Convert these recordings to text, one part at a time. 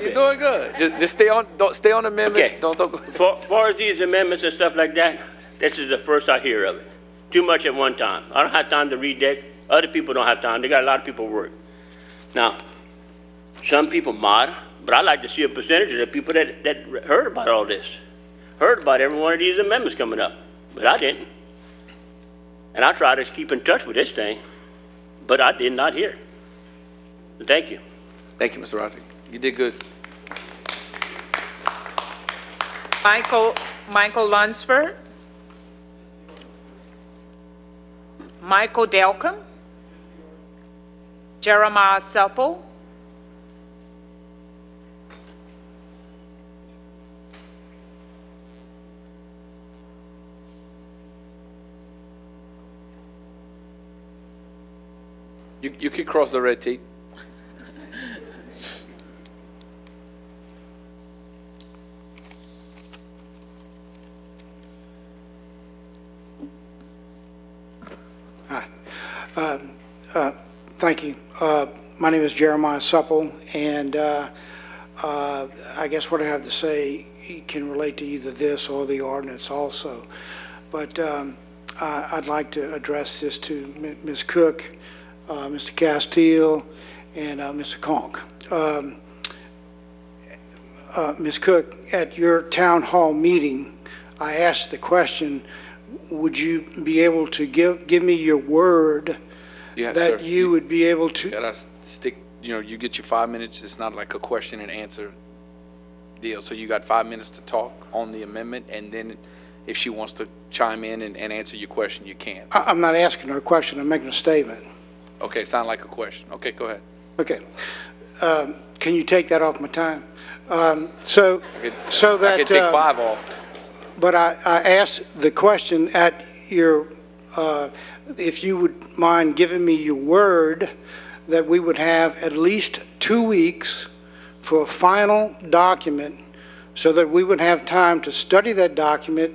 good. You're doing good. Just, just stay on. Don't stay on the amendment. Okay. Don't talk. For, far as these amendments and stuff like that, this is the first I hear of it. Too much at one time. I don't have time to read that. Other people don't have time. They got a lot of people work. Now, some people mod, but I like to see a percentage of the people that, that heard about all this. Heard about every one of these amendments coming up, but I didn't. And I try to keep in touch with this thing, but I did not hear. Thank you. Thank you, Mr. Roderick. You did good. Michael, Michael Lunsford. Michael Delcom. Jeremiah Supple. You, you could cross the red tape. Thank you. Uh, My name is Jeremiah Supple, and uh, uh, I guess what I have to say can relate to either this or the ordinance also. But um, I- I'd like to address this to Ms. Cook, uh, Mr. Castille, and uh, Mr. Conque. Um, uh, Ms. Cook, at your town hall meeting, I asked the question, would you be able to give, give me your word Yes, sir. that you would be able to, gotta stick. You know, you get your five minutes. It's not like a question and answer deal. So you got five minutes to talk on the amendment, and then if she wants to chime in and, and answer your question, you can. I- I'm not asking her a question, I'm making a statement. Okay, sound like a question. Okay, go ahead. Okay. Um, Can you take that off my time? Um, So, I could- so I that. could take uh, five off. But I, I asked the question at your, uh, if you would mind giving me your word that we would have at least two weeks for a final document so that we would have time to study that document,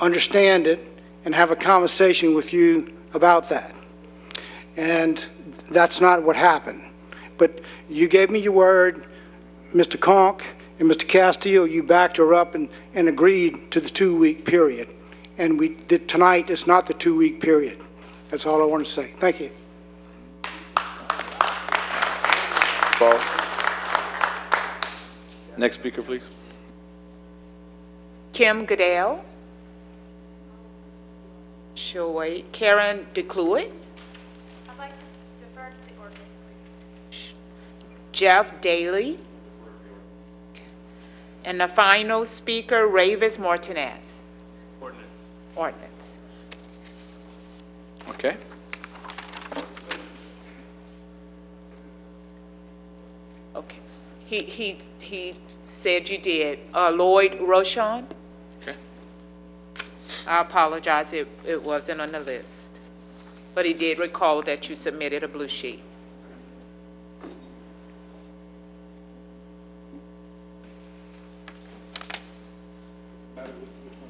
understand it, and have a conversation with you about that. And that's not what happened. But you gave me your word, Mr. Conque and Mr. Castille, you backed her up and, and agreed to the two-week period. And we, that tonight is not the two-week period. That's all I want to say. Thank you. Paul. Next speaker, please. Kim Goodell. She'll wait. Karen DeCluitt. I'd like to defer to the ordinance, please. Jeff Daly. And the final speaker, Ravis Martinez. Ordinance. Okay. Okay. He, he, he said you did. Uh, Lloyd Rochon? Okay. I apologize, it, it wasn't on the list. But he did recall that you submitted a blue sheet.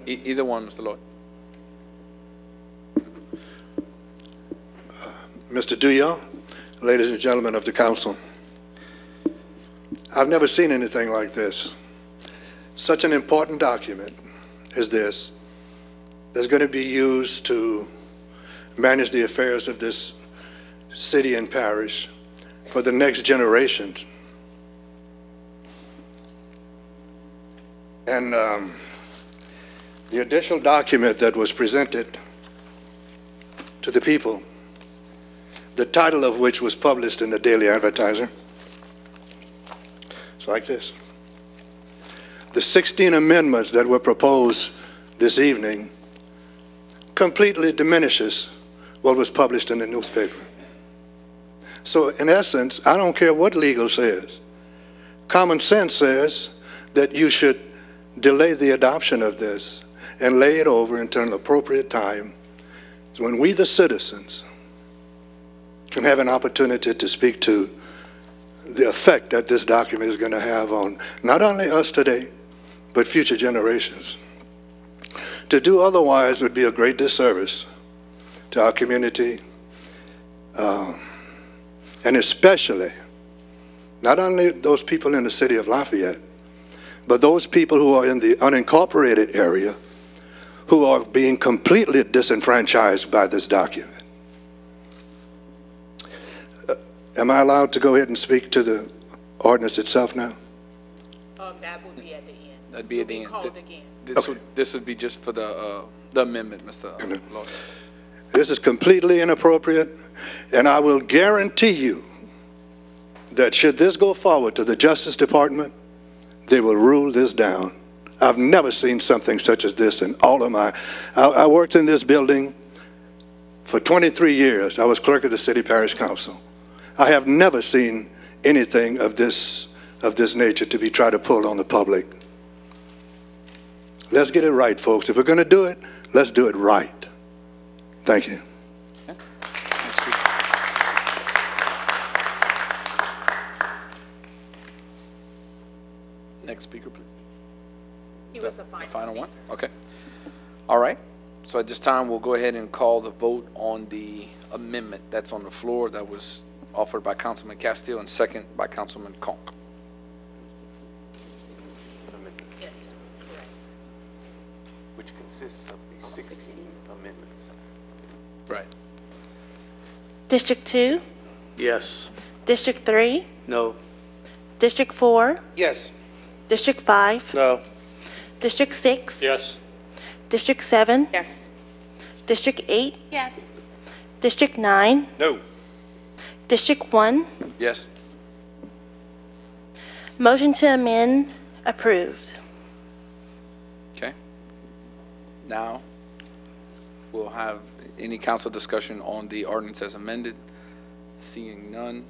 E- either one, Mr. Lloyd. Mr. Duyon, ladies and gentlemen of the council, I've never seen anything like this. Such an important document as this is going to be used to manage the affairs of this city and parish for the next generations. And um, the additional document that was presented to the people the title of which was published in the Daily Advertiser. It's like this. The 16 amendments that were proposed this evening completely diminishes what was published in the newspaper. So in essence, I don't care what legal says. Common sense says that you should delay the adoption of this and lay it over until an appropriate time when we, the citizens, can have an opportunity to speak to the effect that this document is going to have on not only us today, but future generations. To do otherwise would be a great disservice to our community, uh, and especially Not only those people in the city of Lafayette, but those people who are in the unincorporated area who are being completely disenfranchised by this document. Uh, Am I allowed to go ahead and speak to the ordinance itself now? Um, that would be at the end. That'd be at the end. called Th- again. This would, this would be just for the, uh, the amendment, Mr. Lawyer. This is completely inappropriate, and I will guarantee you that should this go forward to the Justice Department, they will rule this down. I've never seen something such as this in all of my, I, I worked in this building for 23 years. I was clerk of the city parish council. I have never seen anything of this, of this nature to be tried to pull on the public. Let's get it right, folks. If we're going to do it, let's do it right. Thank you. Next speaker, please. He was the final Final one? Okay. All right. So at this time, we'll go ahead and call the vote on the amendment that's on the floor that was offered by Councilman Castille and second by Councilman Conque. Yes, correct. which consists of the 16 amendments. Right. District 2, Yes. District 3, No. District 4, Yes. District 5, No. District 6, Yes. District 7, Yes. District 8, Yes. District 9, No. District 1. Yes? Motion to amend approved. Okay. Now, we'll have any council discussion on the ordinance as amended. Seeing none,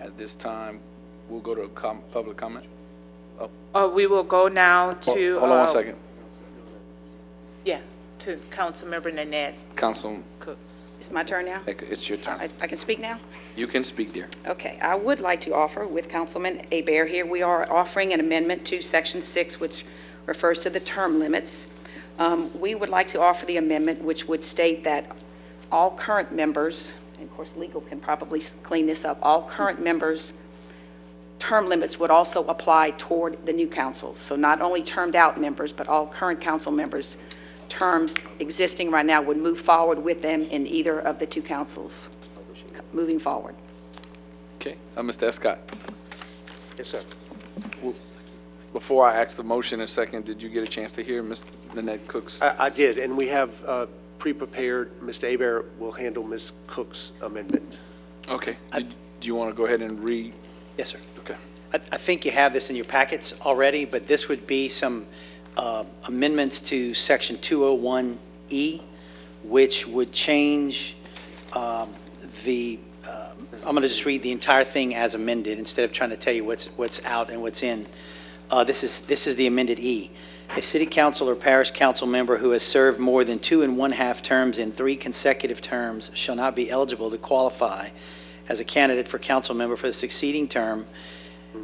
at this time, we'll go to com- public comment. Uh, we will go now to. hold on one uh, second. Yeah, to Councilmember Nanette Council, Cook. It's my turn now? it's your turn. I I can speak now? You can speak, dear. Okay, I would like to offer, with Councilman Hebert here, we are offering an amendment to Section 6, which refers to the term limits. Um, We would like to offer the amendment which would state that all current members, and of course, legal can probably clean this up, all current members' term limits would also apply toward the new council. So not only termed-out members, but all current council members' terms existing right now would move forward with them in either of the two councils, moving forward. Okay, uh, Mr. Escott, Yes, sir. before I ask the motion in a second, did you get a chance to hear Ms. Nanette Cook's? I, I did, and we have uh, pre-prepared, Mr. Hebert will handle Ms. Cook's amendment. Okay, Did- do you want to go ahead and read? Yes, sir. Okay. I, I think you have this in your packets already, but this would be some uh, amendments to Section 201E, which would change um, the, uh, I'm going to just read the entire thing as amended instead of trying to tell you what's, what's out and what's in. Uh, This is, this is the amended E. A city council or parish council member who has served more than two and one-half terms in three consecutive terms shall not be eligible to qualify as a candidate for council member for the succeeding term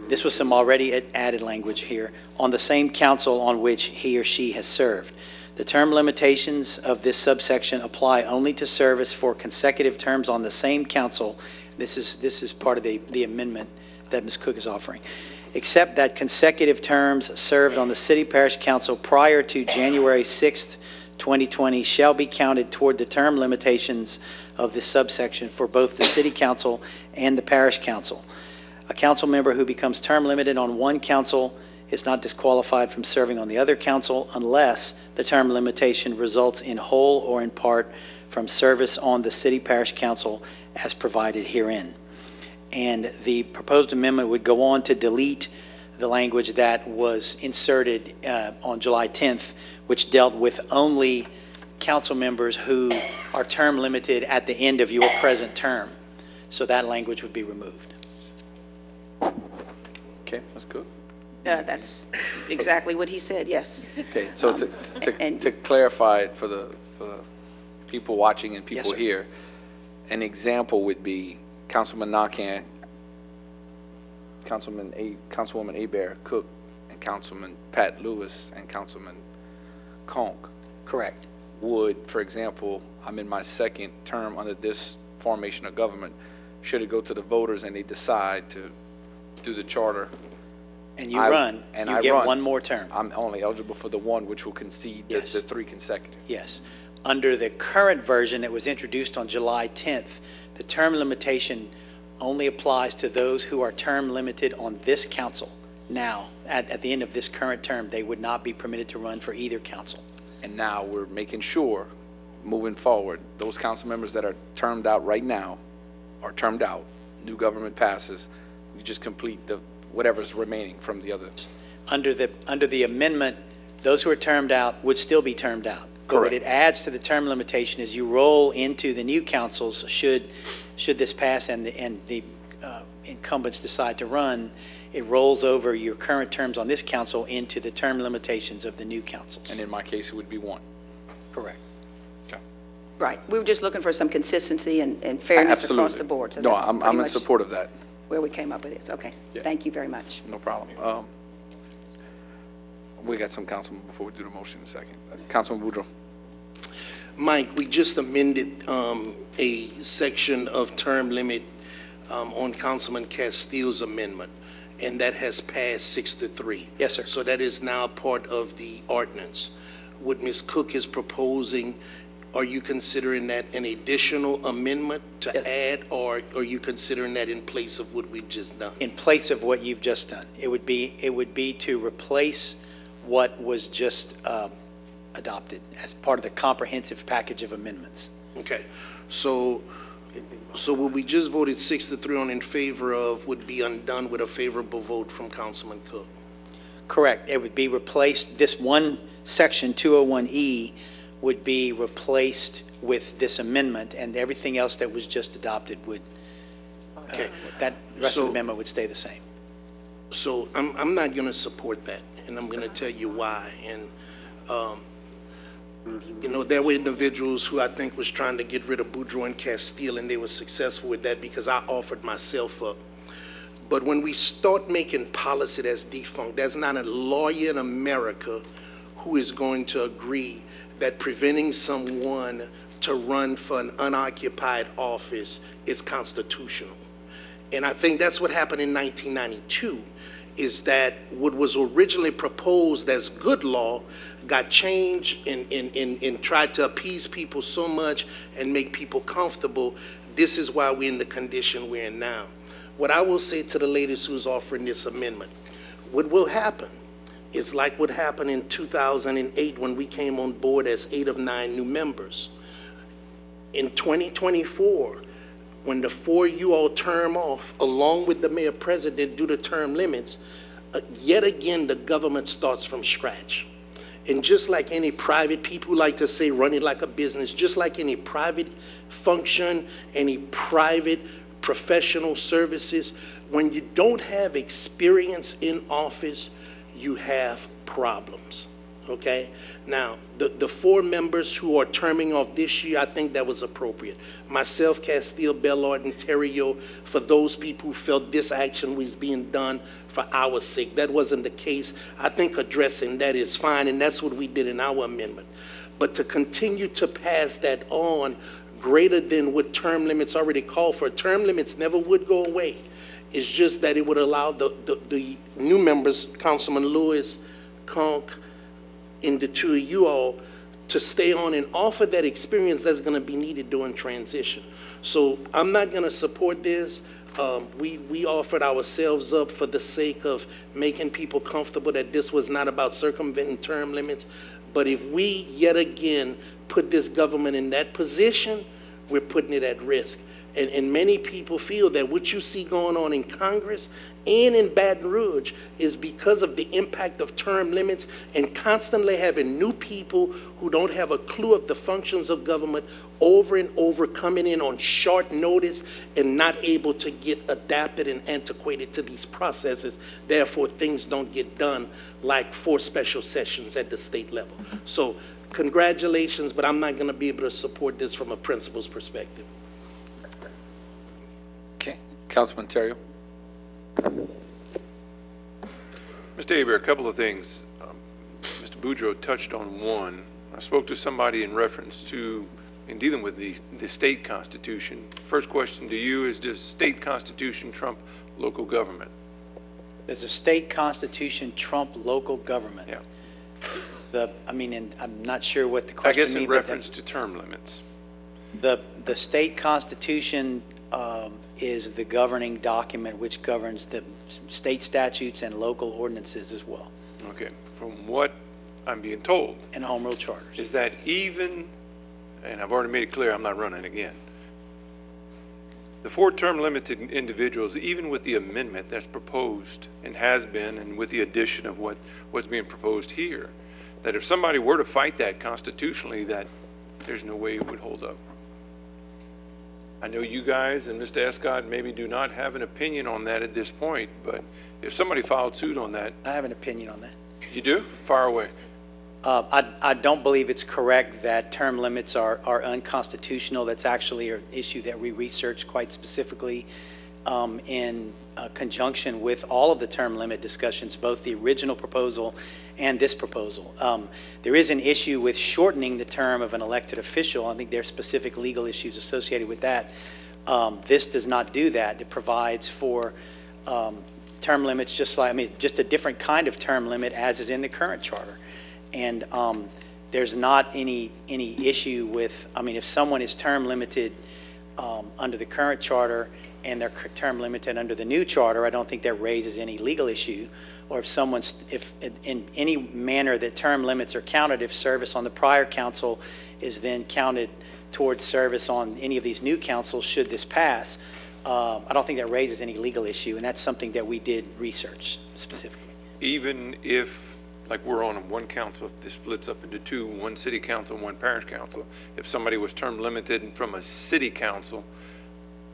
this was some already added language here, on the same council on which he or she has served. The term limitations of this subsection apply only to service for consecutive terms on the same council. This is, this is part of the, the amendment that Ms. Cook is offering. Except that consecutive terms served on the city parish council prior to January 6th, 2020 shall be counted toward the term limitations of this subsection for both the city council and the parish council. A council member who becomes term limited on one council is not disqualified from serving on the other council unless the term limitation results in whole or in part from service on the city parish council as provided herein. And the proposed amendment would go on to delete the language that was inserted uh, on July 10th, which dealt with only council members who are term limited at the end of your present term. So that language would be removed. Okay, that's good. Uh, That's exactly what he said, yes. Okay, so to, to, and- to clarify it for the, for the people watching and Yes, people sir. here, an example would be Councilman Naquin, Councilman A, Councilwoman Hebert Cook, and Councilman Pat Lewis, and Councilman Conque Correct. would, for example, I'm in my second term under this formation of government, should it go to the voters and they decide to through the charter, and you I- run, and you I get run. one more term. I'm only eligible for the one, which will concede the, Yes. the three consecutive. Yes. Under the current version that was introduced on July 10th, the term limitation only applies to those who are term limited on this council. Now, at, at the end of this current term, they would not be permitted to run for either council. And now we're making sure, moving forward, those council members that are termed out right now are termed out. New government passes, we just complete the, whatever's remaining from the others. Under the, under the amendment, those who are termed out would still be termed out. But what it adds to the term limitation is you roll into the new councils, should, should this pass and the, and the uh, incumbents decide to run, it rolls over your current terms on this council into the term limitations of the new councils. And in my case, it would be one. Correct. Okay. Right. We were just looking for some consistency and and fairness across the board. So No, that's I'm, I'm in support of that, Where we came up with this. Okay. Yeah. Thank you very much. no problem. Um, We got some councilman before we do the motion in a second. Uh, Councilman Boudreaux. Mike, we just amended um, a section of term limit um, on Councilman Castille's amendment, and that has passed six to three. Yes, sir. So that is now part of the ordinance. What Ms. Cook is proposing, are you considering that an additional amendment to Yes. add, or are you considering that in place of what we've just done? In place of what you've just done. It would be, it would be to replace what was just uh, adopted as part of the comprehensive package of amendments. Okay, so, so what we just voted six to three on in favor of would be undone with a favorable vote from Councilman Cook? Correct. It would be replaced, this one section, 201E, would be replaced with this amendment, and everything else that was just adopted would, uh, Okay. that rest of So- the amendment would stay the same. So I'm, I'm not going to support that, and I'm going to tell you why. And, um, you know, there were individuals who I think was trying to get rid of Boudreaux and Castille, and they were successful with that because I offered myself up. But when we start making policy that's defunct, there's not a lawyer in America who is going to agree that preventing someone to run for an unoccupied office is constitutional. And I think that's what happened in 1992, is that what was originally proposed as good law got changed and, and, and, and tried to appease people so much and make people comfortable. This is why we're in the condition we're in now. What I will say to the ladies who's offering this amendment, what will happen is like what happened in 2008 when we came on board as eight of nine new members. In 2024, when the four you all term off, along with the mayor president due to term limits, uh, yet again, the government starts from scratch. And just like any private, people like to say run it like a business, just like any private function, any private professional services, when you don't have experience in office, you have problems, okay? Now, the, the four members who are terming off this year, I think that was appropriate. Myself, Castille, Bellard, and Theriot, for those people who felt this action was being done for our sake. That wasn't the case. I think addressing that is fine, and that's what we did in our amendment. But to continue to pass that on greater than what term limits already call for, term limits never would go away. It's just that it would allow the, the, the new members, Councilman Lewis, Conque, and the two of you all to stay on and offer that experience that's going to be needed during transition. So I'm not going to support this. Um, we, we offered ourselves up for the sake of making people comfortable that this was not about circumventing term limits. But if we yet again put this government in that position, we're putting it at risk. And, and many people feel that what you see going on in Congress and in Baton Rouge is because of the impact of term limits and constantly having new people who don't have a clue of the functions of government over and over coming in on short notice and not able to get adapted and antiquated to these processes. Therefore, things don't get done like four special sessions at the state level. So congratulations, but I'm not going to be able to support this from a principal's perspective. Okay, Councilman Theriot. Mr. Hebert, a couple of things. Um, Mr. Boudreaux touched on one. I spoke to somebody in reference to, in dealing with the, the state constitution. First question to you is, does state constitution trump local government? Does the state constitution trump local government? Yeah. The, I mean, and I'm not sure what the question. I question guess means. in reference to term limits. The, the state constitution um, is the governing document which governs the state statutes and local ordinances as well, Okay, from what I'm being told, and home rule charters. is that even, and I've already made it clear, I'm not running again. The four term limited individuals, even with the amendment that's proposed and has been, and with the addition of what, was being proposed here, that if somebody were to fight that constitutionally, that there's no way it would hold up. I know you guys and Mr. Escott maybe do not have an opinion on that at this point, but if somebody filed suit on that, I have an opinion on that. you do? Far away. Uh, I, I don't believe it's correct that term limits are, are unconstitutional. That's actually an issue that we researched quite specifically um, in uh, conjunction with all of the term limit discussions, both the original proposal and this proposal. Um, There is an issue with shortening the term of an elected official. I think there are specific legal issues associated with that. Um, This does not do that. It provides for um, term limits just like, I mean, just a different kind of term limit as is in the current charter. And um, there's not any, any issue with, I mean, if someone is term limited um, under the current charter and they're term limited under the new charter, I don't think that raises any legal issue. Or if someone's, if, in any manner that term limits are counted, if service on the prior council is then counted towards service on any of these new councils, should this pass, uh, I don't think that raises any legal issue, and that's something that we did research specifically. even if, like we're on one council, if this splits up into two, one city council, one parish council, if somebody was term limited from a city council,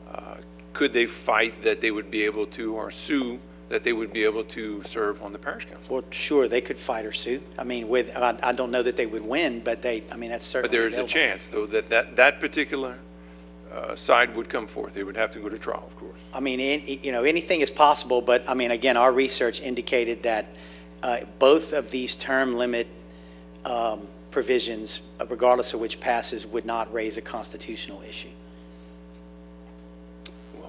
uh, could they fight that they would be able to, or sue that they would be able to serve on the parish council? Well, sure, they could fight or sue. I mean, with, I, I don't know that they would win, but they, I mean, that's certainly But there is a available. chance, though, that that, that particular uh, side would come forth. They would have to go to trial, of course. I mean, you know, anything is possible, but, I mean, again, our research indicated that uh, both of these term limit um, provisions, uh, regardless of which passes, would not raise a constitutional issue.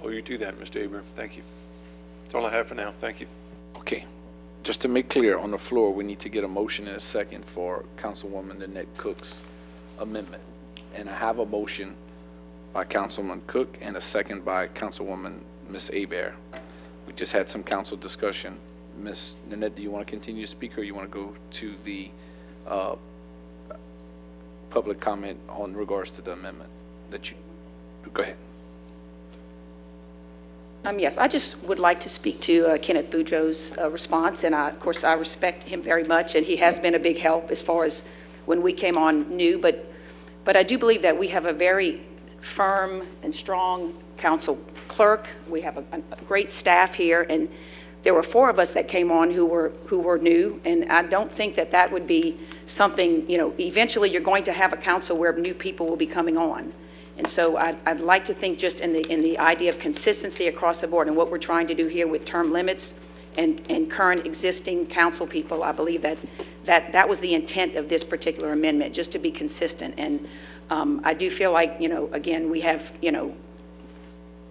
We'll you to that, Mr. Abraham. Thank you. That's all I have for now. Thank you. Okay. Just to make clear, on the floor, we need to get a motion and a second for Councilwoman Annette Cook's amendment. And I have a motion by Councilman Cook and a second by Councilwoman Ms. Hebert. We just had some council discussion. Ms. Nanette, do you want to continue to speak, or you want to go to the uh, public comment on regards to the amendment that you, go ahead. Um, Yes, I just would like to speak to uh, Kenneth Boudreaux's uh, response, and I, of course, I respect him very much, and he has been a big help as far as when we came on new, but, but I do believe that we have a very firm and strong council clerk. We have a, a great staff here, and there were four of us that came on who were, who were new, and I don't think that that would be something, you know, eventually you're going to have a council where new people will be coming on. And so I'd, I'd like to think just in the, in the idea of consistency across the board and what we're trying to do here with term limits and, and current existing council people, I believe that, that, that was the intent of this particular amendment, just to be consistent. And um, I do feel like, you know, again, we have, you know,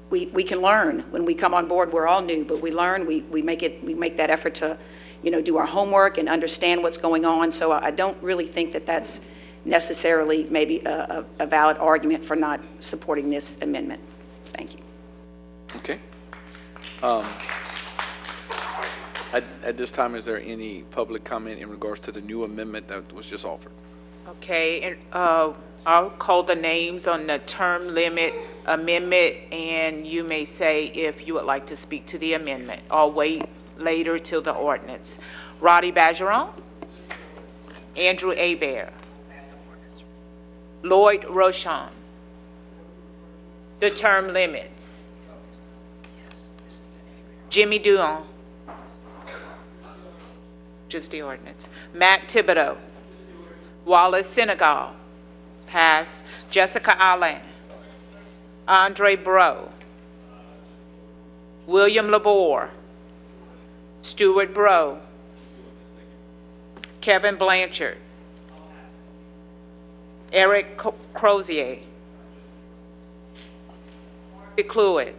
we, we can learn. When we come on board, we're all new, but we learn, we, we make it, we make that effort to, you know, do our homework and understand what's going on. So I I don't really think that that's necessarily maybe a, a a valid argument for not supporting this amendment. Thank you. Okay. Um, At, at this time, is there any public comment in regards to the new amendment that was just offered? Okay, and uh, I'll call the names on the term limit amendment, and you may say if you would like to speak to the amendment, or wait later till the ordinance. Roddy Bergeron? Andrew Abear? Lloyd Rochon? The term limits? Jimmy Duon? Just the ordinance. Matt Thibodeau? Wallace Senegal, pass. Jessica Allen, Andre Bro, William Labor, Stuart Bro, Kevin Blanchard, Eric Crozier, Cluett,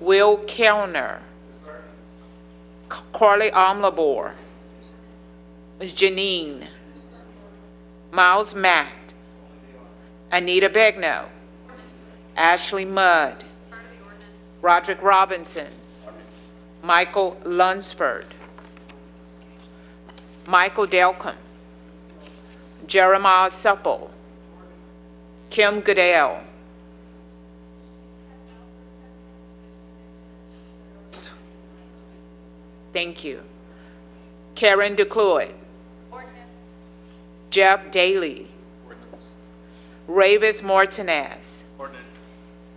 Will Kellner, Carly Almabor, Janine, Miles Matt, Anita Begno, Ashley Mudd, Roderick Robinson, Michael Lunsford, Michael Delcom, Jeremiah Supple, Kim Goodell, Thank you. Karen DeCluitt. Jeff Daly. Ravis Martinez.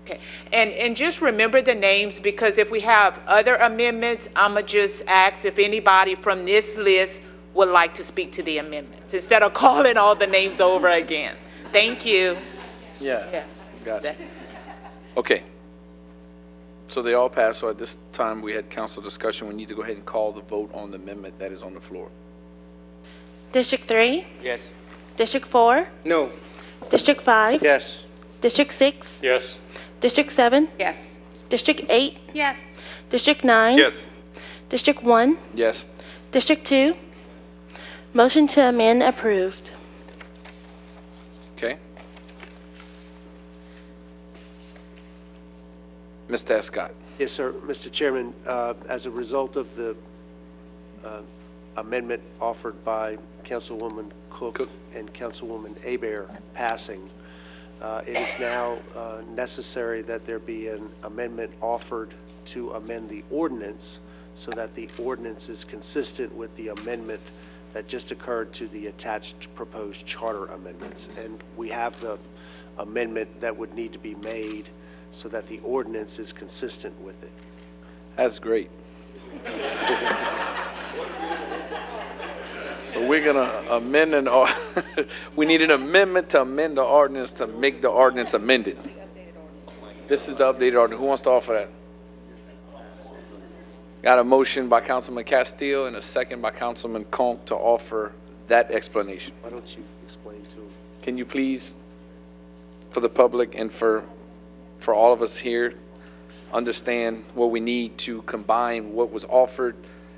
Okay, and, and just remember the names, because if we have other amendments, I'ma just ask if anybody from this list would like to speak to the amendments, instead of calling all the names over again. Thank you. Yeah. Yeah. Got it. Okay. So they all passed, so at this time, we had council discussion. We need to go ahead and call the vote on the amendment that is on the floor. District 3, Yes. District 4, No. District 5, Yes. District 6, Yes. District 7, Yes. District 8, Yes. District 9, Yes. District 1, Yes? District 2. Motion to amend approved. Okay. Mr. Escott? Yes, sir. Mr. Chairman, uh, as a result of the uh, amendment offered by Councilwoman Cook Cook. and Councilwoman Hebert passing, uh, it is now uh, necessary that there be an amendment offered to amend the ordinance so that the ordinance is consistent with the amendment that just occurred to the attached proposed charter amendments. And we have the amendment that would need to be made so that the ordinance is consistent with it. That's great. So we're gonna amend an, we need an amendment to amend the ordinance to make the ordinance amended. This is the updated ordinance. Who wants to offer that? Got a motion by Councilman Castille and a second by Councilman Conque to offer that explanation. Why don't you explain to him? Can you please, for the public and for, for all of us here, understand what we need to combine what was offered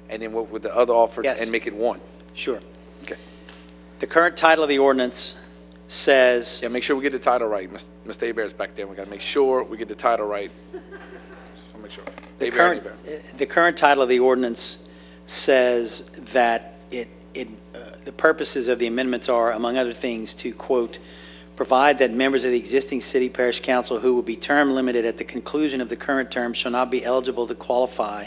and then what with the other offered Yes. and make it one? Sure. Okay. The current title of the ordinance says, Yeah, make sure we get the title right. Mr. Mr. is back there. We gotta make sure we get the title right. Just wanna make sure. The current, the current title of the ordinance says that it, it, uh, the purposes of the amendments are, among other things, to quote, "Provide that members of the existing city parish council who will be term limited at the conclusion of the current term shall not be eligible to qualify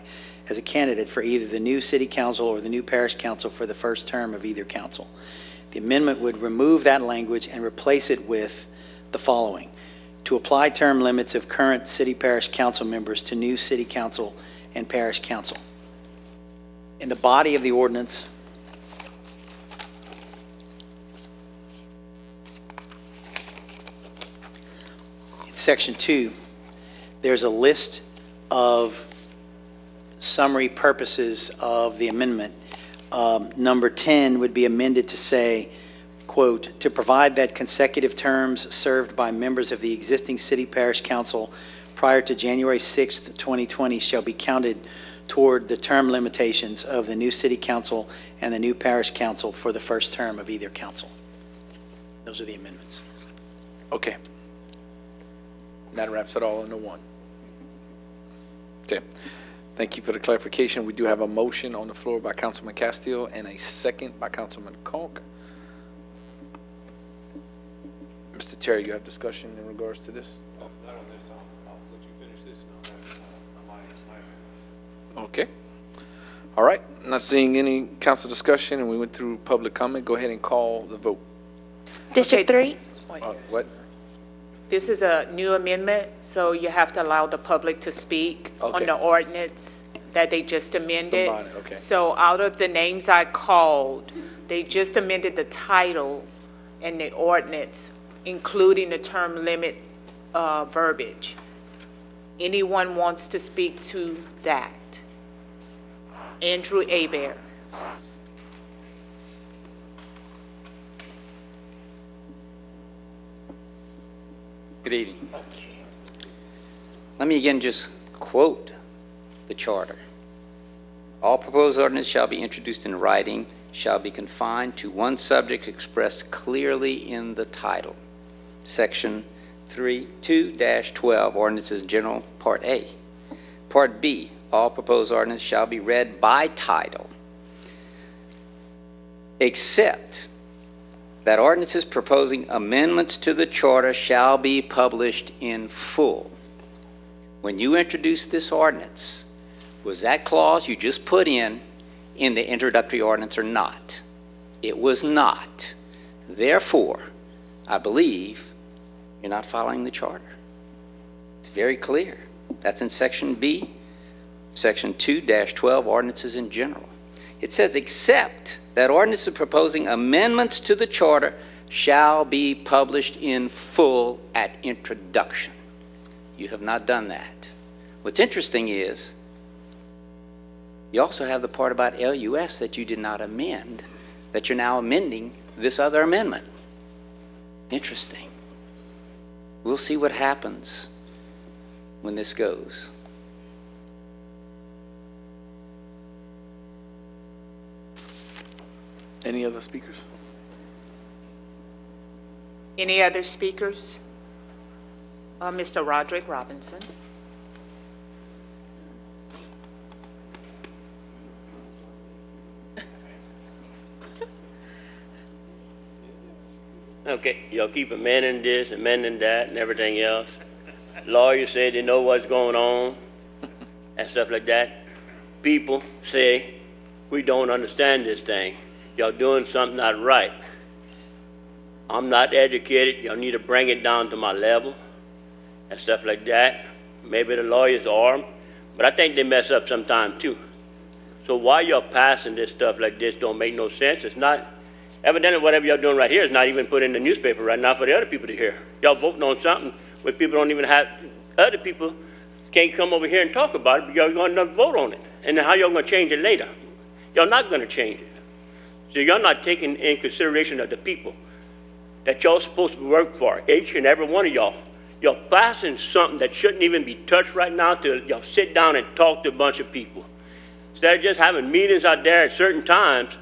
as a candidate for either the new city council or the new parish council for the first term of either council." The amendment would remove that language and replace it with the following: to apply term limits of current city parish council members to new city council and parish council. In the body of the ordinance, in section two, there's a list of summary purposes of the amendment. Um, Number 10 would be amended to say, quote, "To provide that consecutive terms served by members of the existing city parish council prior to January 6, 2020 shall be counted toward the term limitations of the new city council and the new parish council for the first term of either council." Those are the amendments. Okay. That wraps it all into one. Okay. Thank you for the clarification. We do have a motion on the floor by Councilman Castille and a second by Councilman Conque. Mr. Terry, you have discussion in regards to this? Not on this, I'll, I'll let you finish this and I'll have, I might, Okay. All right, not seeing any council discussion, and we went through public comment. Go ahead and call the vote. District 3, Uh, What? This is a new amendment, so you have to allow the public to speak Okay. on the ordinance that they just amended. Combine it, okay. So out of the names I called, they just amended the title and the ordinance, including the term limit uh, verbiage. Anyone wants to speak to that? Andrew Abear. Good evening. Let me again just quote the charter. All proposed ordinance shall be introduced in writing, shall be confined to one subject expressed clearly in the title. Section 3, 2-12, ordinances general, Part A. Part B, all proposed ordinances shall be read by title, except that ordinances proposing amendments to the charter shall be published in full. When you introduced this ordinance, was that clause you just put in in the introductory ordinance or not? It was not. Therefore, I believe you're not following the charter. It's very clear. That's in section B, section 2-12, ordinances in general. It says, except that ordinances proposing amendments to the charter shall be published in full at introduction. You have not done that. What's interesting is, you also have the part about LUS that you did not amend, that you're now amending this other amendment. Interesting. We'll see what happens when this goes. Any other speakers? Any other speakers? Uh, Mr. Roderick Robinson. Okay, y'all keep amending this, amending that, and everything else. Lawyers say they know what's going on and stuff like that. People say, we don't understand this thing. Y'all doing something not right. I'm not educated. Y'all need to bring it down to my level and stuff like that. Maybe the lawyers are, but I think they mess up sometimes too. So why y'all passing this stuff like this don't make no sense. It's not, evidently whatever y'all doing right here is not even put in the newspaper right now for the other people to hear. Y'all voting on something where people don't even have, other people can't come over here and talk about it, but y'all gonna vote on it. And how y'all gonna change it later? Y'all not gonna change it. So you're not taking in consideration of the people that y'all supposed to work for, each and every one of y'all. Y'all passing something that shouldn't even be touched right now till y'all sit down and talk to a bunch of people. Instead of just having meetings out there at certain times,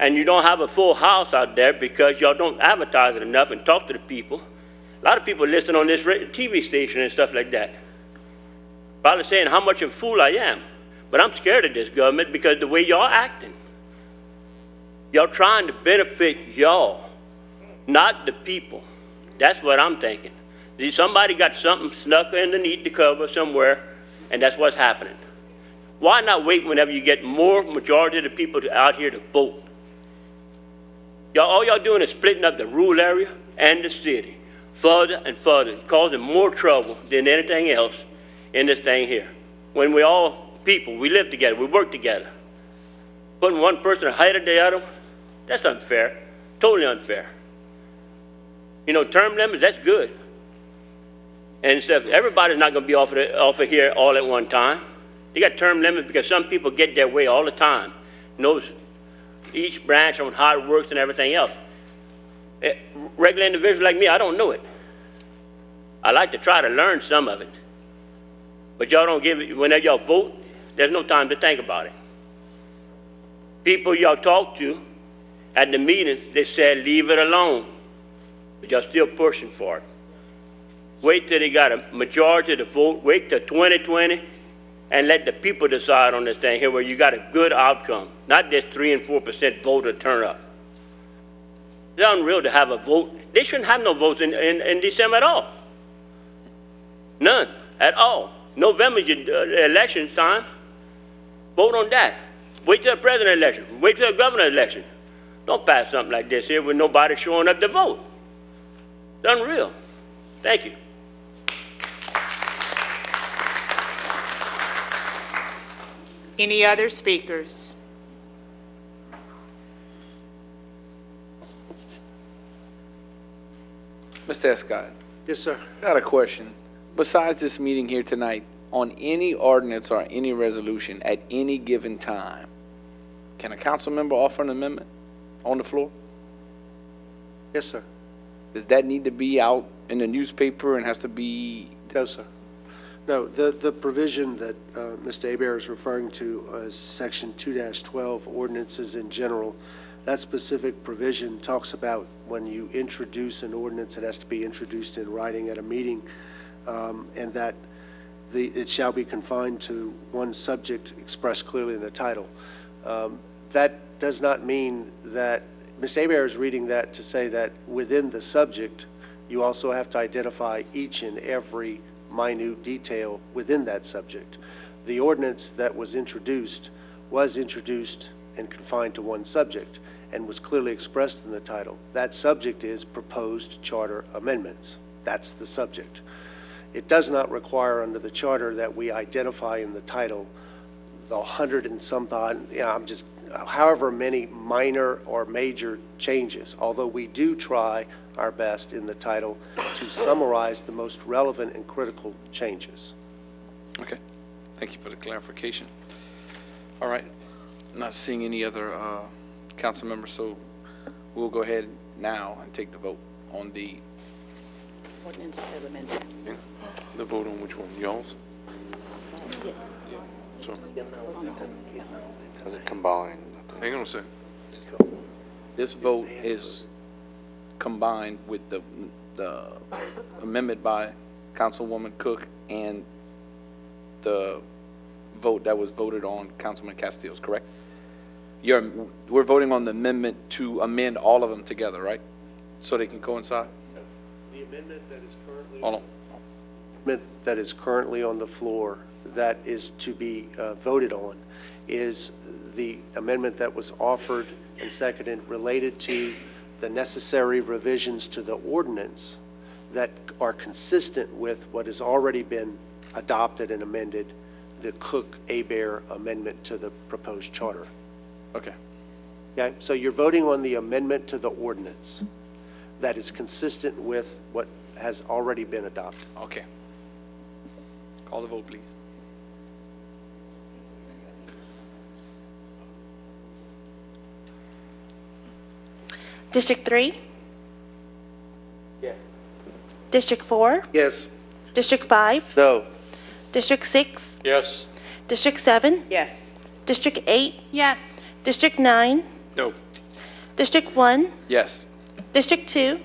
and you don't have a full house out there because y'all don't advertise it enough and talk to the people. A lot of people listen on this TV station and stuff like that. Probably saying how much of a fool I am. But I'm scared of this government because the way y'all acting. Y'all trying to benefit y'all, not the people. That's what I'm thinking. Somebody got something snuck underneath the cover somewhere, and that's what's happening. Why not wait whenever you get more majority of the people out here to vote? Y'all, all y'all doing is splitting up the rural area and the city further and further, causing more trouble than anything else in this thing here. When we all people, we live together, we work together. Putting one person ahead of the other, that's unfair, totally unfair. You know, term limits, that's good. And stuff, everybody's not going to be off of, the, off of here all at one time. They got term limits because some people get their way all the time. Knows each branch on how it works and everything else. Eh, regular individual like me, I don't know it. I like to try to learn some of it. But y'all don't give it, whenever y'all vote, there's no time to think about it. People y'all talk to at the meetings, they said, leave it alone. But y'all still pushing for it. Wait till they got a majority to vote. Wait till 2020 and let the people decide on this thing here where you got a good outcome, not just 3 and 4% voter turn up. It's unreal to have a vote. They shouldn't have no votes in, in, in December at all. None at all. November's your uh, election time. Vote on that. Wait till the president election. Wait till the governor election. Don't pass something like this here with nobody showing up to vote. It's unreal. Thank you. Any other speakers? Mr. Escott, Yes, sir. got a question. Besides this meeting here tonight, on any ordinance or any resolution at any given time, can a council member offer an amendment on the floor? Yes, sir. Does that need to be out in the newspaper and has to be, No, sir. No, the, the provision that uh, Mr. Is referring to as Section 2-12 ordinances in general, that specific provision talks about when you introduce an ordinance, it has to be introduced in writing at a meeting, um, and that the, it shall be confined to one subject expressed clearly in the title. Um, That does not mean that, Mr. Abear is reading that to say that within the subject, you also have to identify each and every minute detail within that subject. The ordinance that was introduced was introduced and confined to one subject and was clearly expressed in the title. That subject is proposed charter amendments. That's the subject. It does not require under the charter that we identify in the title the hundred and some thought, yeah, I'm just, however many minor or major changes, although we do try our best in the title to summarize the most relevant and critical changes. Okay, thank you for the clarification. All right, not seeing any other uh, council members, so we'll go ahead now and take the vote on the, Ordinance as amended. The vote on which one, y'all's? Yeah. So, Combined. hang on a second. this vote is combined with the, the amendment by Councilwoman Cook and the vote that was voted on Councilman Castille's, correct? You're, we're voting on the amendment to amend all of them together, right? So they can coincide? The amendment that is currently. Hold on. amendment that is currently on the floor that is to be uh, voted on is the amendment that was offered and seconded related to the necessary revisions to the ordinance that are consistent with what has already been adopted and amended, the Cook-Hebert amendment to the proposed charter. Okay, Okay, so you're voting on the amendment to the ordinance that is consistent with what has already been adopted. okay. Call the vote, please. District 3? Yes. District 4? Yes. District 5? No. District 6? Yes. District 7? Yes. District 8? Yes. District 9? No. District 1? Yes, District 2? Yes.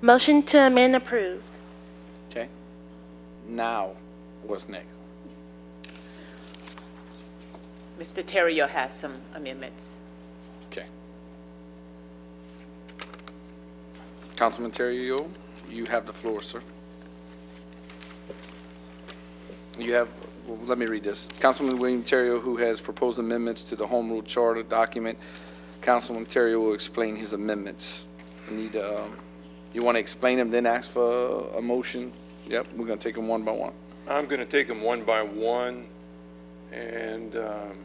Motion to amend approved. okay. Now, what's next? Mr. Theriot has some amendments. Okay. Councilman Theriot, you have the floor, sir. You have, well, let me read this. Councilman William Theriot, who has proposed amendments to the Home Rule Charter document. Councilman Theriot will explain his amendments. I Need, um, you want to explain them, then ask for a motion? Yep, we're going to take them one by one. I'm going to take them one by one, and um,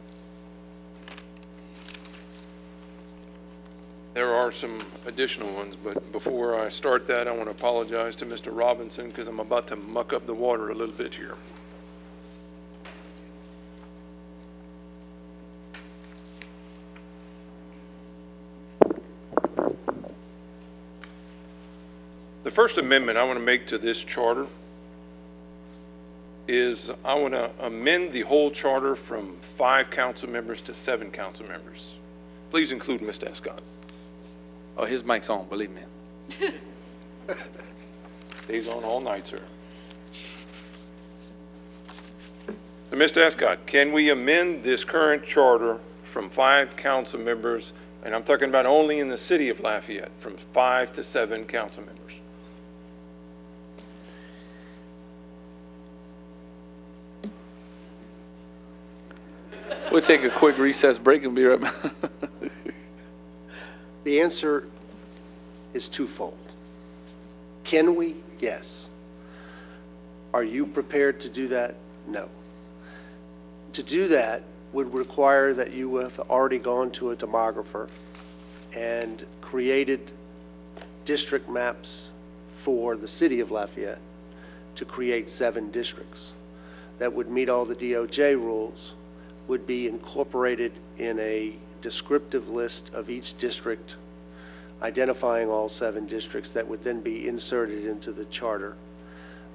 there are some additional ones, but before I start that, I want to apologize to Mr. Robinson because I'm about to muck up the water a little bit here. The first amendment I want to make to this charter is I want to amend the whole charter from five council members to seven council members. Please include Mr. Escott. Oh, his mic's on, believe me. He's on all night, sir. So, Mr. Escott, can we amend this current charter from five council members, and I'm talking about only in the city of Lafayette, from five to seven council members? We'll take a quick recess break and be right back. The answer is twofold. Can we? Yes. Are you prepared to do that? No. To do that would require that you have already gone to a demographer and created district maps for the city of Lafayette to create seven districts that would meet all the DOJ rules, would be incorporated in a descriptive list of each district, identifying all seven districts that would then be inserted into the charter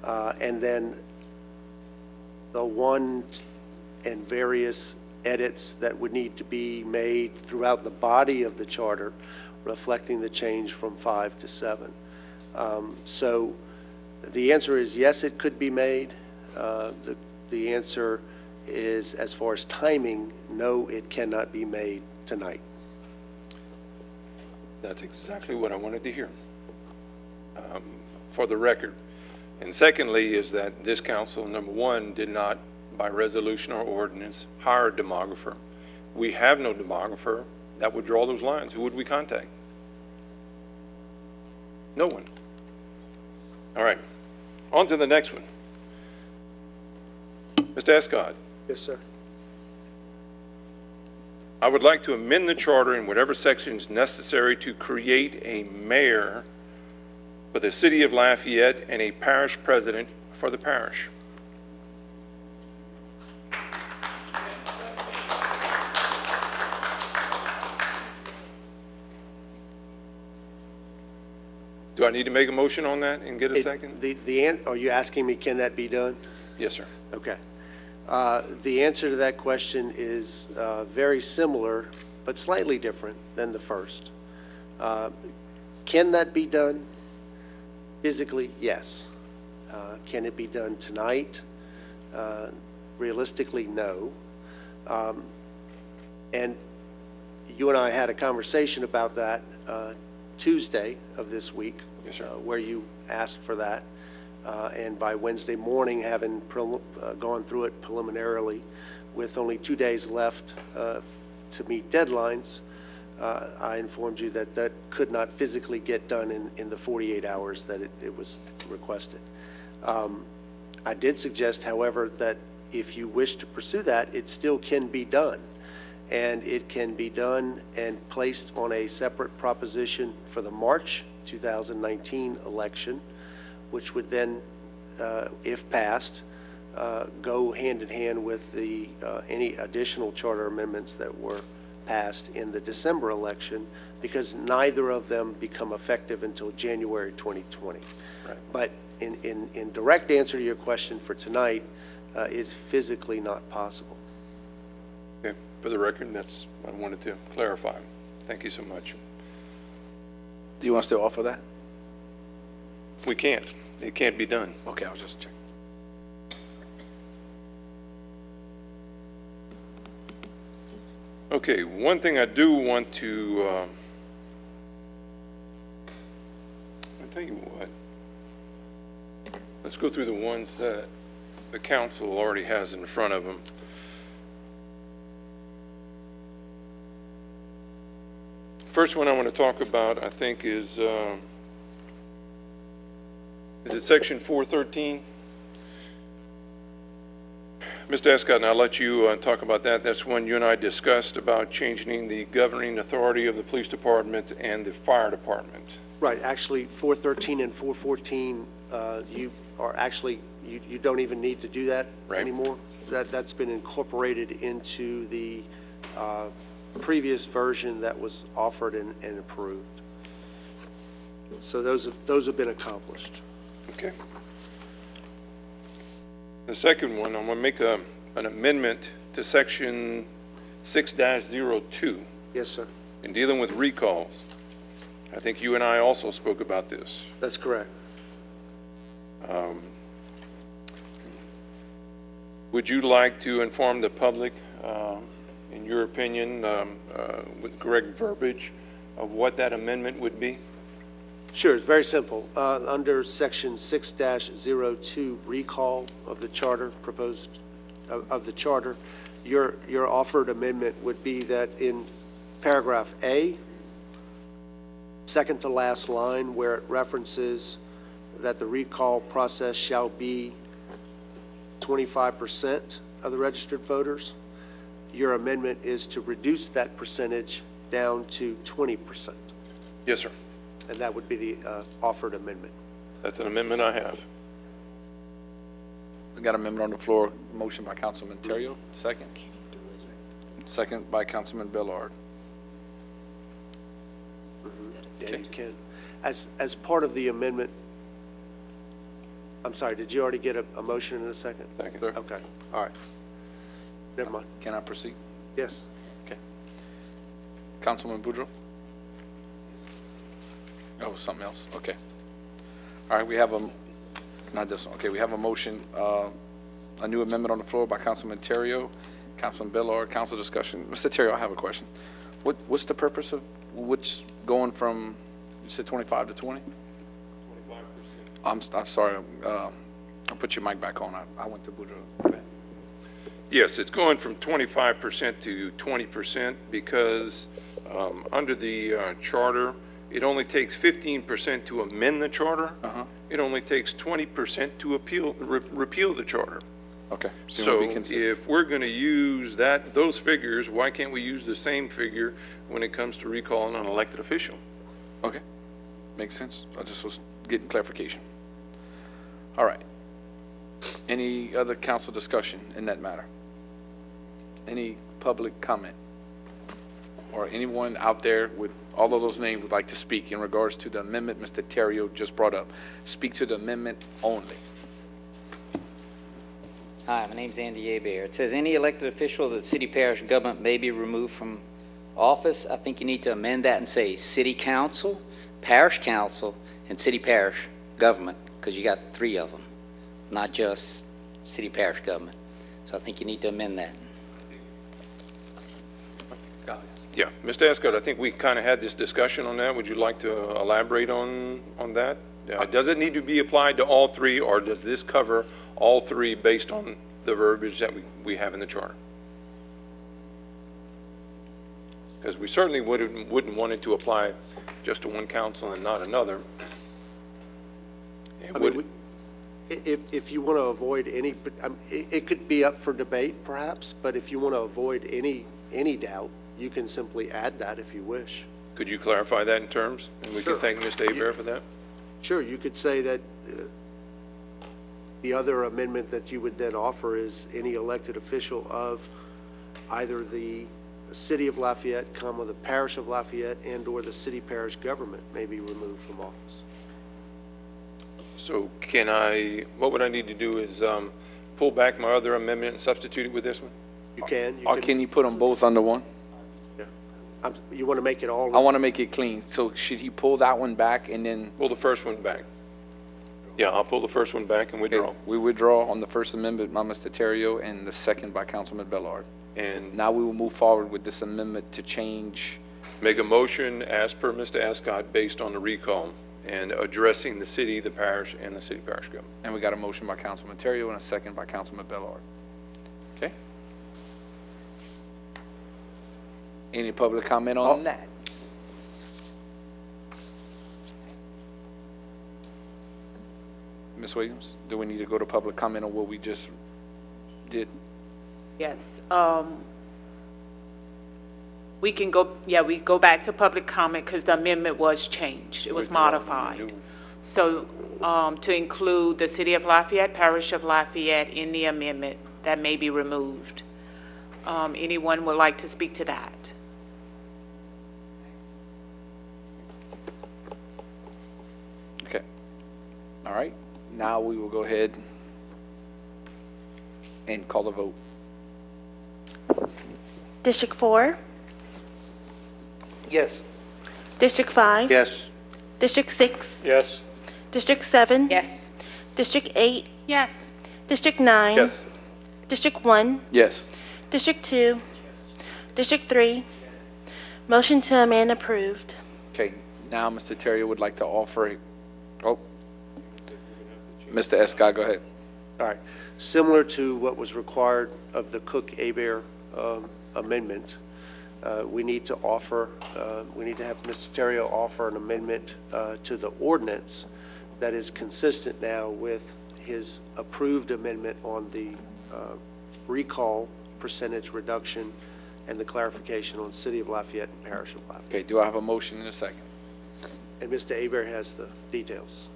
Uh, And then the one and various edits that would need to be made throughout the body of the charter reflecting the change from five to seven. Um, So the answer is yes, it could be made. Uh, The, the answer is, as far as timing, no, it cannot be made tonight. That's exactly what I wanted to hear, um, for the record. And secondly, is that this council, number one, did not, by resolution or ordinance, hire a demographer. We have no demographer that would draw those lines. Who would we contact? No one. All right, on to the next one. Mr. Escott, Yes, sir. I would like to amend the charter in whatever sections necessary to create a mayor for the city of Lafayette and a parish president for the parish. Do I need to make a motion on that and get a It- second? The, the, are you asking me, can that be done? Yes, sir. Okay. Uh, The answer to that question is uh, very similar, but slightly different than the first. Uh, Can that be done? Physically, yes. Uh, Can it be done tonight? Uh, Realistically, no. Um, And you and I had a conversation about that uh, Tuesday of this week. Yes, Where you asked for that. Uh, And by Wednesday morning, having uh, gone through it preliminarily, with only two days left uh, to meet deadlines, uh, I informed you that that could not physically get done in, in the 48 hours that it, it was requested. Um, I did suggest, however, that if you wish to pursue that, it still can be done. And it can be done and placed on a separate proposition for the March 2019 election, which would then, uh, if passed, uh, go hand in hand with the, uh, any additional charter amendments that were passed in the December election, because neither of them become effective until January 2020. Right. But in, in, in direct answer to your question for tonight, uh, it's physically not possible. Okay, for the record, that's, what I wanted to clarify. Thank you so much. Do you want us to offer that? We can't. It can't be done. Okay, I was just checking. Okay, one thing I do want to, um, I'll tell you what. Let's go through the ones that the council already has in front of them. First one I want to talk about, I think, is, um, is it section 413? Mr. Escott, and I'll let you uh, talk about that. That's one you and I discussed about changing the governing authority of the police department and the fire department. Right, actually, 413 and 414, uh, you are actually, you, you don't even need to do that Right. anymore. That, that's been incorporated into the uh, previous version that was offered and, and approved. So those have, those have been accomplished. Okay. The second one, I'm going to make a, an amendment to section 6-02 Yes, sir, in dealing with recalls. I think you and I also spoke about this. that's correct. Would you like to inform the public, um, in your opinion, um, uh, with correct verbiage, of what that amendment would be? Sure, it's very simple. Uh, Under section 6-02 recall of the charter proposed, of of the charter, your, your offered amendment would be that in paragraph A, second to last line, where it references that the recall process shall be 25% of the registered voters, your amendment is to reduce that percentage down to 20%. Yes, sir. And that would be the uh, offered amendment. That's an amendment I have. We got a amendment on the floor, motion by Councilman Theriot, second. Second by Councilman Bellard. Yeah, Okay. you can. As, as part of the amendment, I'm sorry, did you already get a, a motion in a second? Second. Sir. Okay, all right. Never mind. Can I proceed? Yes. Okay. Councilman Boudreaux? Oh, something else, okay. All right, we have a, not this one, okay, we have a motion, uh, a new amendment on the floor by Councilman Theriot, Councilman Bellard, council discussion. Mr. Theriot, I have a question. What, what's the purpose of, which, going from, you said 25 to 20? 25%. I'm, I'm sorry, uh, I'll put your mic back on, I, I went to Boudreaux. Yes, it's going from 25% to 20% because um, under the uh, charter, it only takes 15% to amend the charter. Uh-huh. It only takes 20% to appeal, re- repeal the charter. Okay. you wanna So be consistent. if we're going to use that, those figures, why can't we use the same figure when it comes to recalling an elected official? Okay, makes sense. I just was getting clarification. All right. Any other council discussion in that matter? Any public comment? Or anyone out there with all of those names would like to speak in regards to the amendment Mr. Theriot just brought up? Speak to the amendment only. Hi, my name is Andy Hebert. It says any elected official of the city parish government may be removed from office. I think you need to amend that and say city council, parish council, and city parish government, because you got three of them, not just city parish government. So I think you need to amend that. Yeah, Mr. Escott, I think we kind of had this discussion on that. Would you like to elaborate on, on that? Uh, Does it need to be applied to all three, or does this cover all three based on the verbiage that we, we have in the charter? Because we certainly wouldn't, wouldn't want it to apply just to one council and not another. And I would- mean, we- if, if you want to avoid any, um, it, it could be up for debate perhaps, but if you want to avoid any, any doubt, you can simply add that if you wish. Could you clarify that in terms? And we can thank Mr. Hebert for that? Sure, you could say that uh, the other amendment that you would then offer is any elected official of either the city of Lafayette, comma, the parish of Lafayette, and/or the city parish government may be removed from office. So can I, what would I need to do is um, pull back my other amendment and substitute it with this one? You can, you Or can, can you put them both under one? I'm- you want to make it all. I want to make it clean. So should he pull that one back and then? Pull the first one back. Yeah, I'll pull the first one back and withdraw. Okay, We withdraw on the First Amendment by Mr. Theriot and the second by Councilman Bellard. And Now we will move forward with this amendment to change, make a motion as per Mr. Escott based on the recall and addressing the city, the parish, and the city parish government. and we got a motion by Councilman Theriot and a second by Councilman Bellard. Okay? Any public comment on that? Ms. Williams, do we need to go to public comment on what we just did? Yes. um, We can go, yeah, we go back to public comment because the amendment was changed. It was modified. So um, to include the City of Lafayette, Parish of Lafayette in the amendment, that may be removed. Um, Anyone would like to speak to that? Okay. All right, now we will go ahead and call the vote. District 4, Yes. District 5. Yes. District 6, Yes. District 7. Yes. District 8, Yes. District 9. Yes. District 1, Yes. District 2, Yes. District 3. Motion to amend approved. Okay, now Mr. Theriot would like to offer, a- oh. Mr. Escott, go ahead. All right. Similar to what was required of the Cook-Hebert um, amendment, uh, we need to offer, uh, we need to have Mr. Theriot offer an amendment uh, to the ordinance that is consistent now with his approved amendment on the uh, recall percentage reduction and the clarification on City of Lafayette and Parish of Lafayette. Okay, do I have a motion in a second? And Mr. Abear has the details.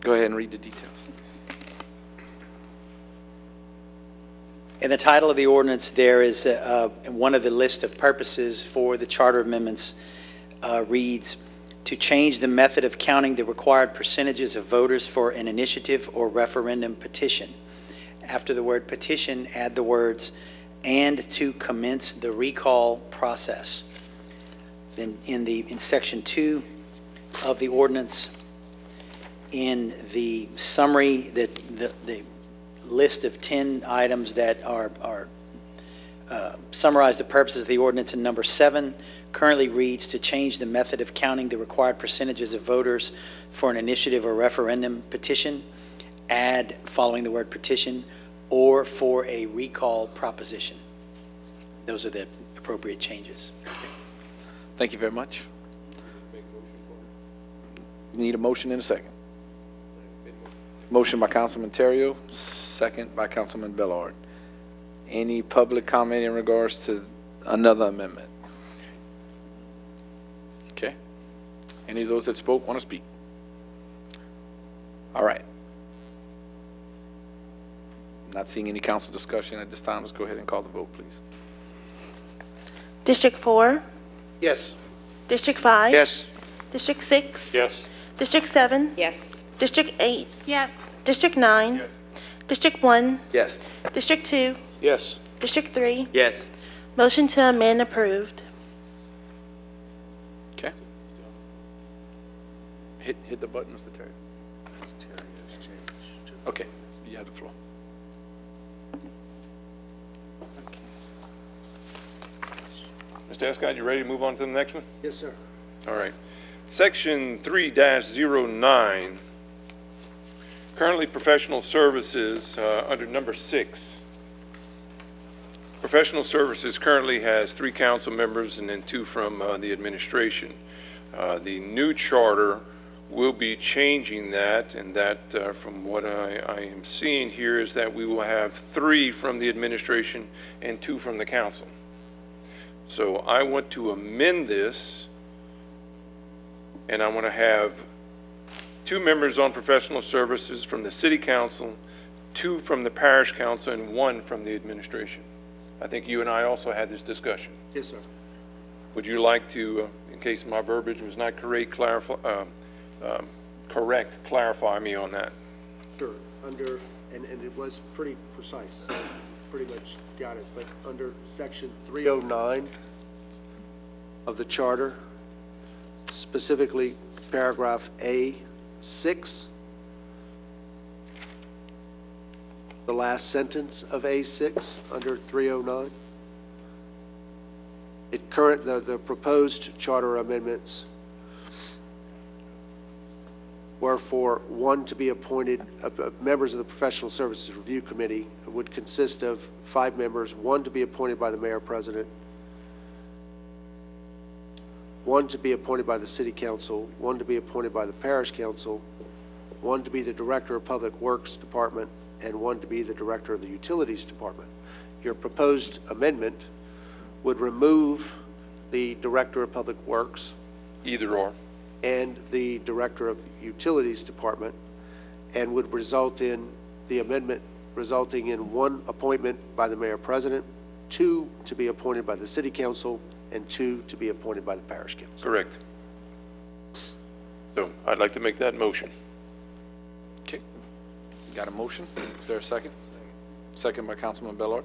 Go ahead and read the details. In the title of the ordinance, there is, uh, one of the list of purposes for the charter amendments uh, reads, to change the method of counting the required percentages of voters for an initiative or referendum petition. After the word petition, add the words, "and to commence the recall process." Then in the, in section two of the ordinance, in the summary, that, the, the list of 10 items that are, are uh, summarize the purposes of the ordinance in number seven, currently reads to change the method of counting the required percentages of voters for an initiative or referendum petition, add following the word petition, or for a recall proposition. Those are the appropriate changes. Thank you very much. Need a motion in a second. Motion by Councilman Theriot, second by Councilman Bellard. Any public comment in regards to another amendment? Okay. Any of those that spoke want to speak? All right. Not seeing any council discussion at this time. Let's go ahead and call the vote, please. District 4, Yes. District 5. Yes. District 6. Yes. District 7, Yes. District 8, Yes. District 9. District 1, Yes. District 2, Yes. District 3. Yes. Motion to amend approved. Okay. Hit, hit the button, Mr. Theriot. Okay, you have the floor. Mr. Escott, you ready to move on to the next one? Yes, sir. All right. Section 3-09, currently professional services, uh, under number six. Professional services currently has three council members and then two from uh, the administration. Uh, The new charter will be changing that, and that, uh, from what I I am seeing here, is that we will have three from the administration and two from the council. So I want to amend this and I want to have two members on professional services from the city council, two from the parish council, and one from the administration. I think you and I also had this discussion. Yes, sir. Would you like to, uh, in case my verbiage was not correct, clarify, um, um, correct, clarify me on that? Sure, under, and, and it was pretty precise, so pretty much got it, but under section 309 of the charter, specifically paragraph A6, the last sentence of A6 under 309, it current, the, the proposed charter amendments were for one to be appointed, uh, uh, members of the Professional Services Review Committee. Would consist of five members, one to be appointed by the mayor president, one to be appointed by the city council, one to be appointed by the parish council, one to be the director of public works department, and one to be the director of the utilities department. Your proposed amendment would remove the director of public works, Either or. and the Director of Utilities Department, and would result in the amendment resulting in one appointment by the mayor-president, two to be appointed by the city council, and two to be appointed by the parish council. Correct. So I'd like to make that motion. Okay. Got a motion? Is there a second? Second by Councilman Bellard.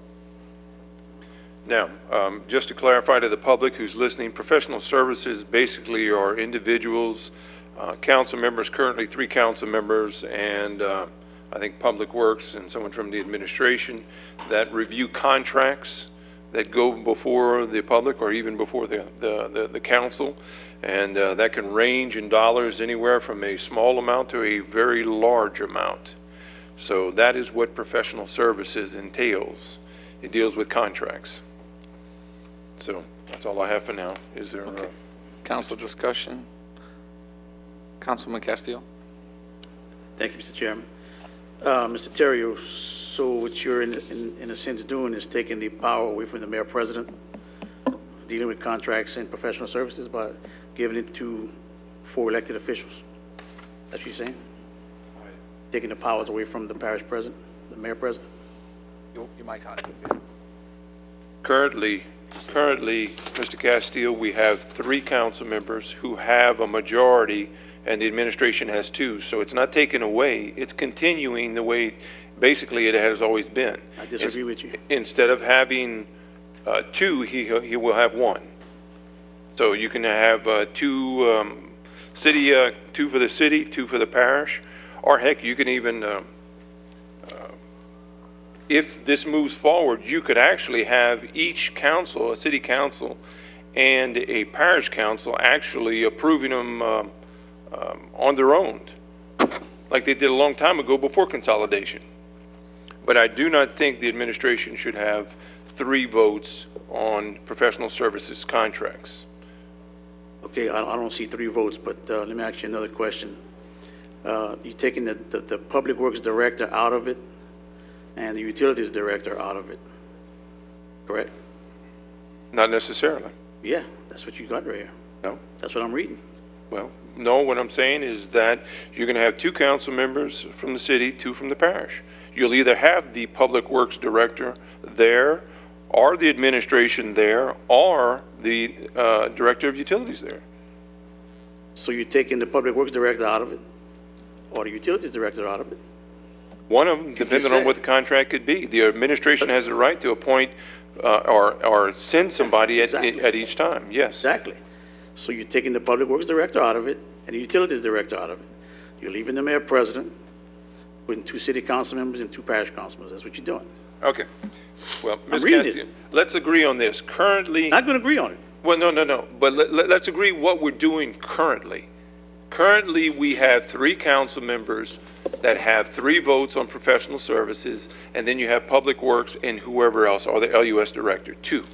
Now, um, just to clarify to the public who's listening, professional services basically are individuals, uh, council members, currently three council members, and uh, I think Public Works and someone from the administration that review contracts that go before the public or even before the, the, the- the council. And uh, that can range in dollars anywhere from a small amount to a very large amount. So that is what professional services entails. It deals with contracts. So that's all I have for now. Is there, uh, Okay. Council discussion? Councilman Castille? Thank you, Mr. Chairman. Uh, Mr. Theriot, so what you're in, in, in a sense doing is taking the power away from the mayor president, dealing with contracts and professional services by giving it to four elected officials. That's what you're saying? Taking the powers away from the parish president, the mayor president? Your your mic's hot. currently, Currently, Mr. Castille, we have three council members who have a majority, and the administration has two. So it's not taken away, it's continuing the way, basically, it has always been. I disagree with you. Instead of having uh, two, he, he will have one. So you can have uh, two um, city, uh, two for the city, two for the parish, or heck, you can even, um, uh, if this moves forward, you could actually have each council, a city council, and a parish council actually approving them um, um, on their own, like they did a long time ago before consolidation. But I do not think the administration should have three votes on professional services contracts. Okay, I, I don't see three votes, but, uh, let me ask you another question. Uh, you taking the, the, the Public Works Director out of it and the Utilities Director out of it, correct? Not necessarily. Yeah, that's what you got right here. No. That's what I'm reading. Well, no, what I'm saying is that you're going to have two council members from the city, two from the parish. You'll either have the Public Works Director there, or the administration there, or the uh, Director of Utilities there. So you're taking the Public Works Director out of it, or the Utilities Director out of it? One of them, depending on what the contract could be. The administration has the right to appoint uh, or, or send somebody at, at each time, yes. Exactly. So you're taking the Public Works Director out of it and the Utilities Director out of it. You're leaving the Mayor President, putting two city council members and two parish council members. That's what you're doing. Okay. Well, Ms. Castille, let's agree on this. Currently. Not going to agree on it. Well, no, no, no, but let, let, us agree what we're doing currently. Currently, we have three council members that have three votes on professional services, and then you have Public Works and whoever else, or the LUS director, two.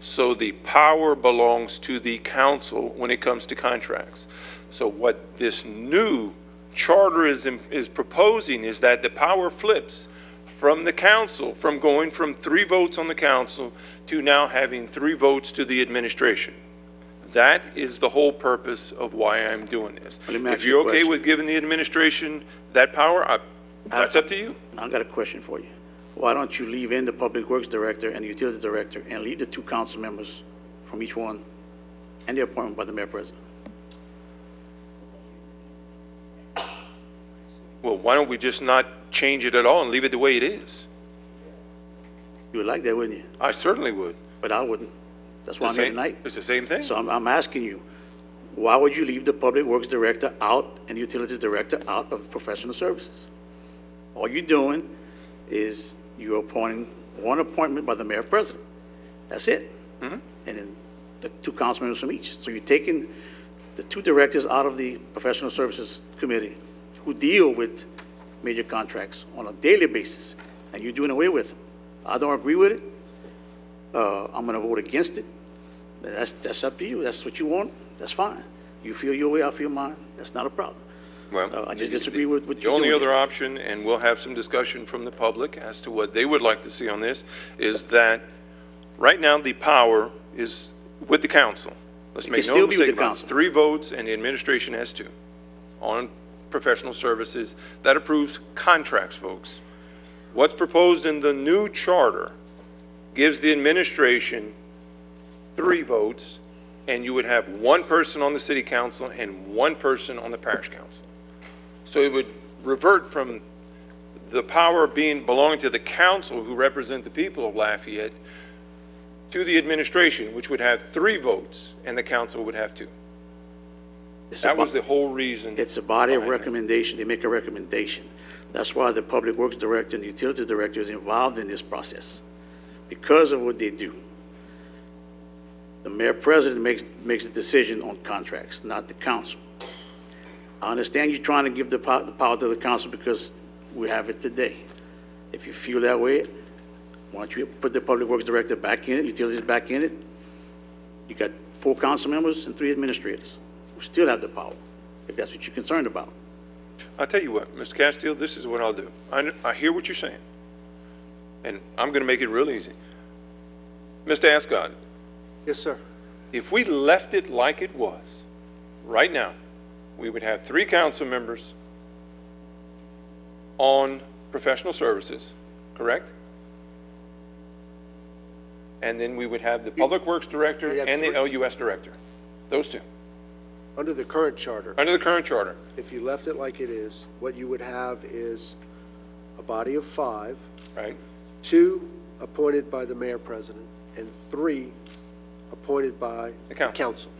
So the power belongs to the council when it comes to contracts. So what this new charter is, is proposing is that the power flips from the council, from going from three votes on the council to now having three votes to the administration. That is the whole purpose of why I'm doing this. Let me ask If you're okay question. with giving the administration that power, I- that's up to you. I've got a question for you. Why don't you leave in the Public Works Director and the utility Director and leave the two council members from each one and the appointment by the Mayor President? Well, why don't we just not change it at all and leave it the way it is? You would like that, wouldn't you? I certainly would. But I wouldn't. That's why I'm here tonight. It's the same thing. So I'm, I'm asking you, why would you leave the Public Works Director out and Utilities Director out of professional services? All you're doing is you're appointing one appointment by the Mayor President. That's it. Mm-hmm. And then the two council members from each. So you're taking the two directors out of the Professional Services Committee who deal with major contracts on a daily basis, and you're doing away with them. I don't agree with it. Uh, I'm gonna vote against it. That's, that's up to you. That's what you want. That's fine. You feel your way, I feel mine. That's not a problem. Well, Uh, I just disagree with what The only other option, and we'll have some discussion from the public as to what they would like to see on this, is that right now the power is with the council. Let's It make no still be with mistake the about it. council. Three votes and the administration has two on professional services. That approves contracts, folks. What's proposed in the new charter gives the administration three votes, and you would have one person on the city council and one person on the parish council. So it would revert from the power being belonging to the council who represent the people of Lafayette to the administration, which would have three votes, and the council would have two. It's That was the whole reason. It's a body of behind this. recommendation. They make a recommendation. That's why the Public Works Director and the Utilities Director is involved in this process, because of what they do. The Mayor President makes, makes the decision on contracts, not the council. I understand you're trying to give the pow- the power to the council because we have it today. If you feel that way, why don't you put the Public Works Director back in it, Utilities back in it? You got four council members and three administrators still have the power, if that's what you're concerned about. I'll tell you what, Mr. Castille, this is what I'll do. I, I hear what you're saying, and I'm going to make it real easy. Mr. Escott, Yes, sir. if we left it like it was, right now, we would have three council members on professional services, correct? and then we would have the Public Works Director and the. LUS Director. Those two, Under the current charter, under the current charter. if you left it like it is, what you would have is a body of five, Right. two appointed by the mayor president, and three appointed by The council. council.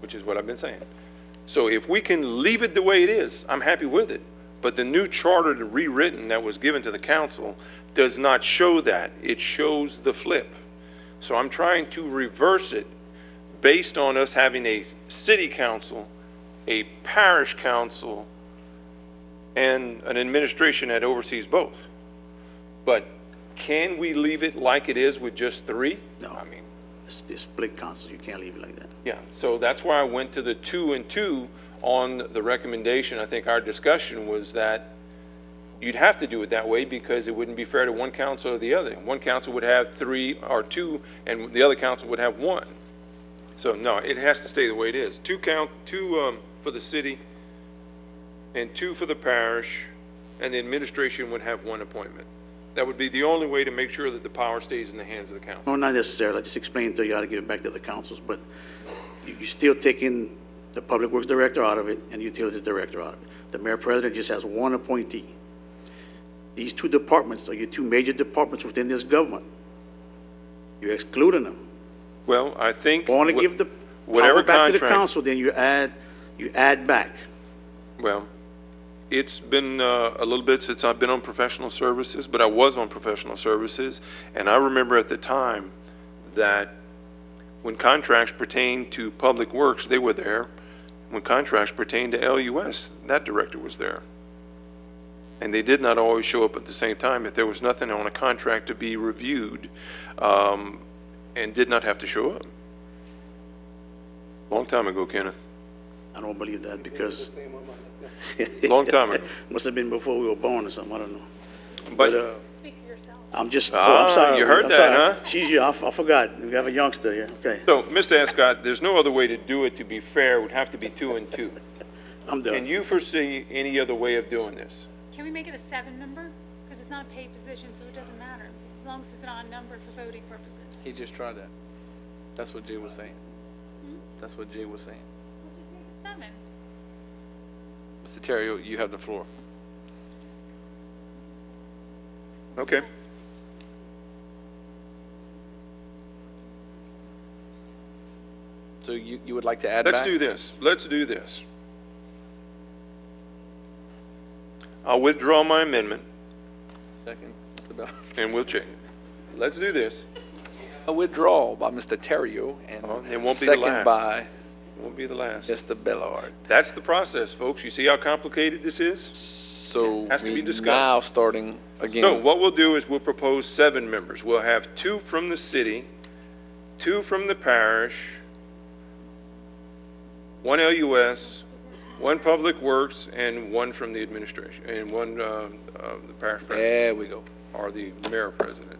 which is what I've been saying. So if we can leave it the way it is, I'm happy with it. But the new charter that rewritten that was given to the council does not show that. It shows the flip. So I'm trying to reverse it based on us having a city council, a parish council, and an administration that oversees both. But can we leave it like it is with just three? No. I mean, It's, it's split council, you can't leave it like that. yeah, so that's why I went to the two and two on the recommendation. I think our discussion was that you'd have to do it that way because it wouldn't be fair to one council or the other. One council would have three or two, and the other council would have one. So, no, it has to stay the way it is. Two count, two um, for the city, and two for the parish, and the administration would have one appointment. That would be the only way to make sure that the power stays in the hands of the council. No, not necessarily, I just explained to you how to give it back to the councils, but you- you're still taking the Public Works Director out of it and the Utilities Director out of it. The Mayor President just has one appointee. These two departments are your two major departments within this government. You're excluding them. Well, I think. Want to give the whatever power back to the council, then you add, you add back. Well, it's been uh, a little bit since I've been on professional services, but I was on professional services, and I remember at the time that when contracts pertain to public works, they were there. When contracts pertain to LUS, that director was there. And they did not always show up at the same time. If there was nothing on a contract to be reviewed, um, and did not have to show up. Long time ago, Kenneth. I don't believe that because. Long time ago. Must have been before we were born or something, I don't know. But- uh, Speak for yourself. I'm just, oh, Ah, I'm sorry. you heard I'm that, sorry. huh? She's, you, I f- I forgot. We have a youngster here, okay. So, Mr. Escott, there's no other way to do it to be fair, it would have to be two and two. I'm done. Can done. you foresee any other way of doing this? Can we make it a seven member? Because it's not a paid position, so it doesn't matter, as long as it's not numbered for voting purposes. He just tried that. That's what Jay was saying. Hmm? That's what Jay was saying. Seven. Mr. Theriot, you have the floor. Okay. So you, you would like to add? Let's do this, let's do this. I'll withdraw my amendment, Second, Mr. And we'll check. Let's do this. A withdrawal by Mr. Theriot and Oh, it won't be the second last. by Won't be the last. Mr. Bellard. That's the process, folks. You see how complicated this is? So Has to we be discussed. now starting again. So what we'll do is we'll propose seven members. We'll have two from the city, two from the parish, one LUS, one Public Works, and one from the administration, and one, uh, uh, the parish president, There we go. Or the mayor president.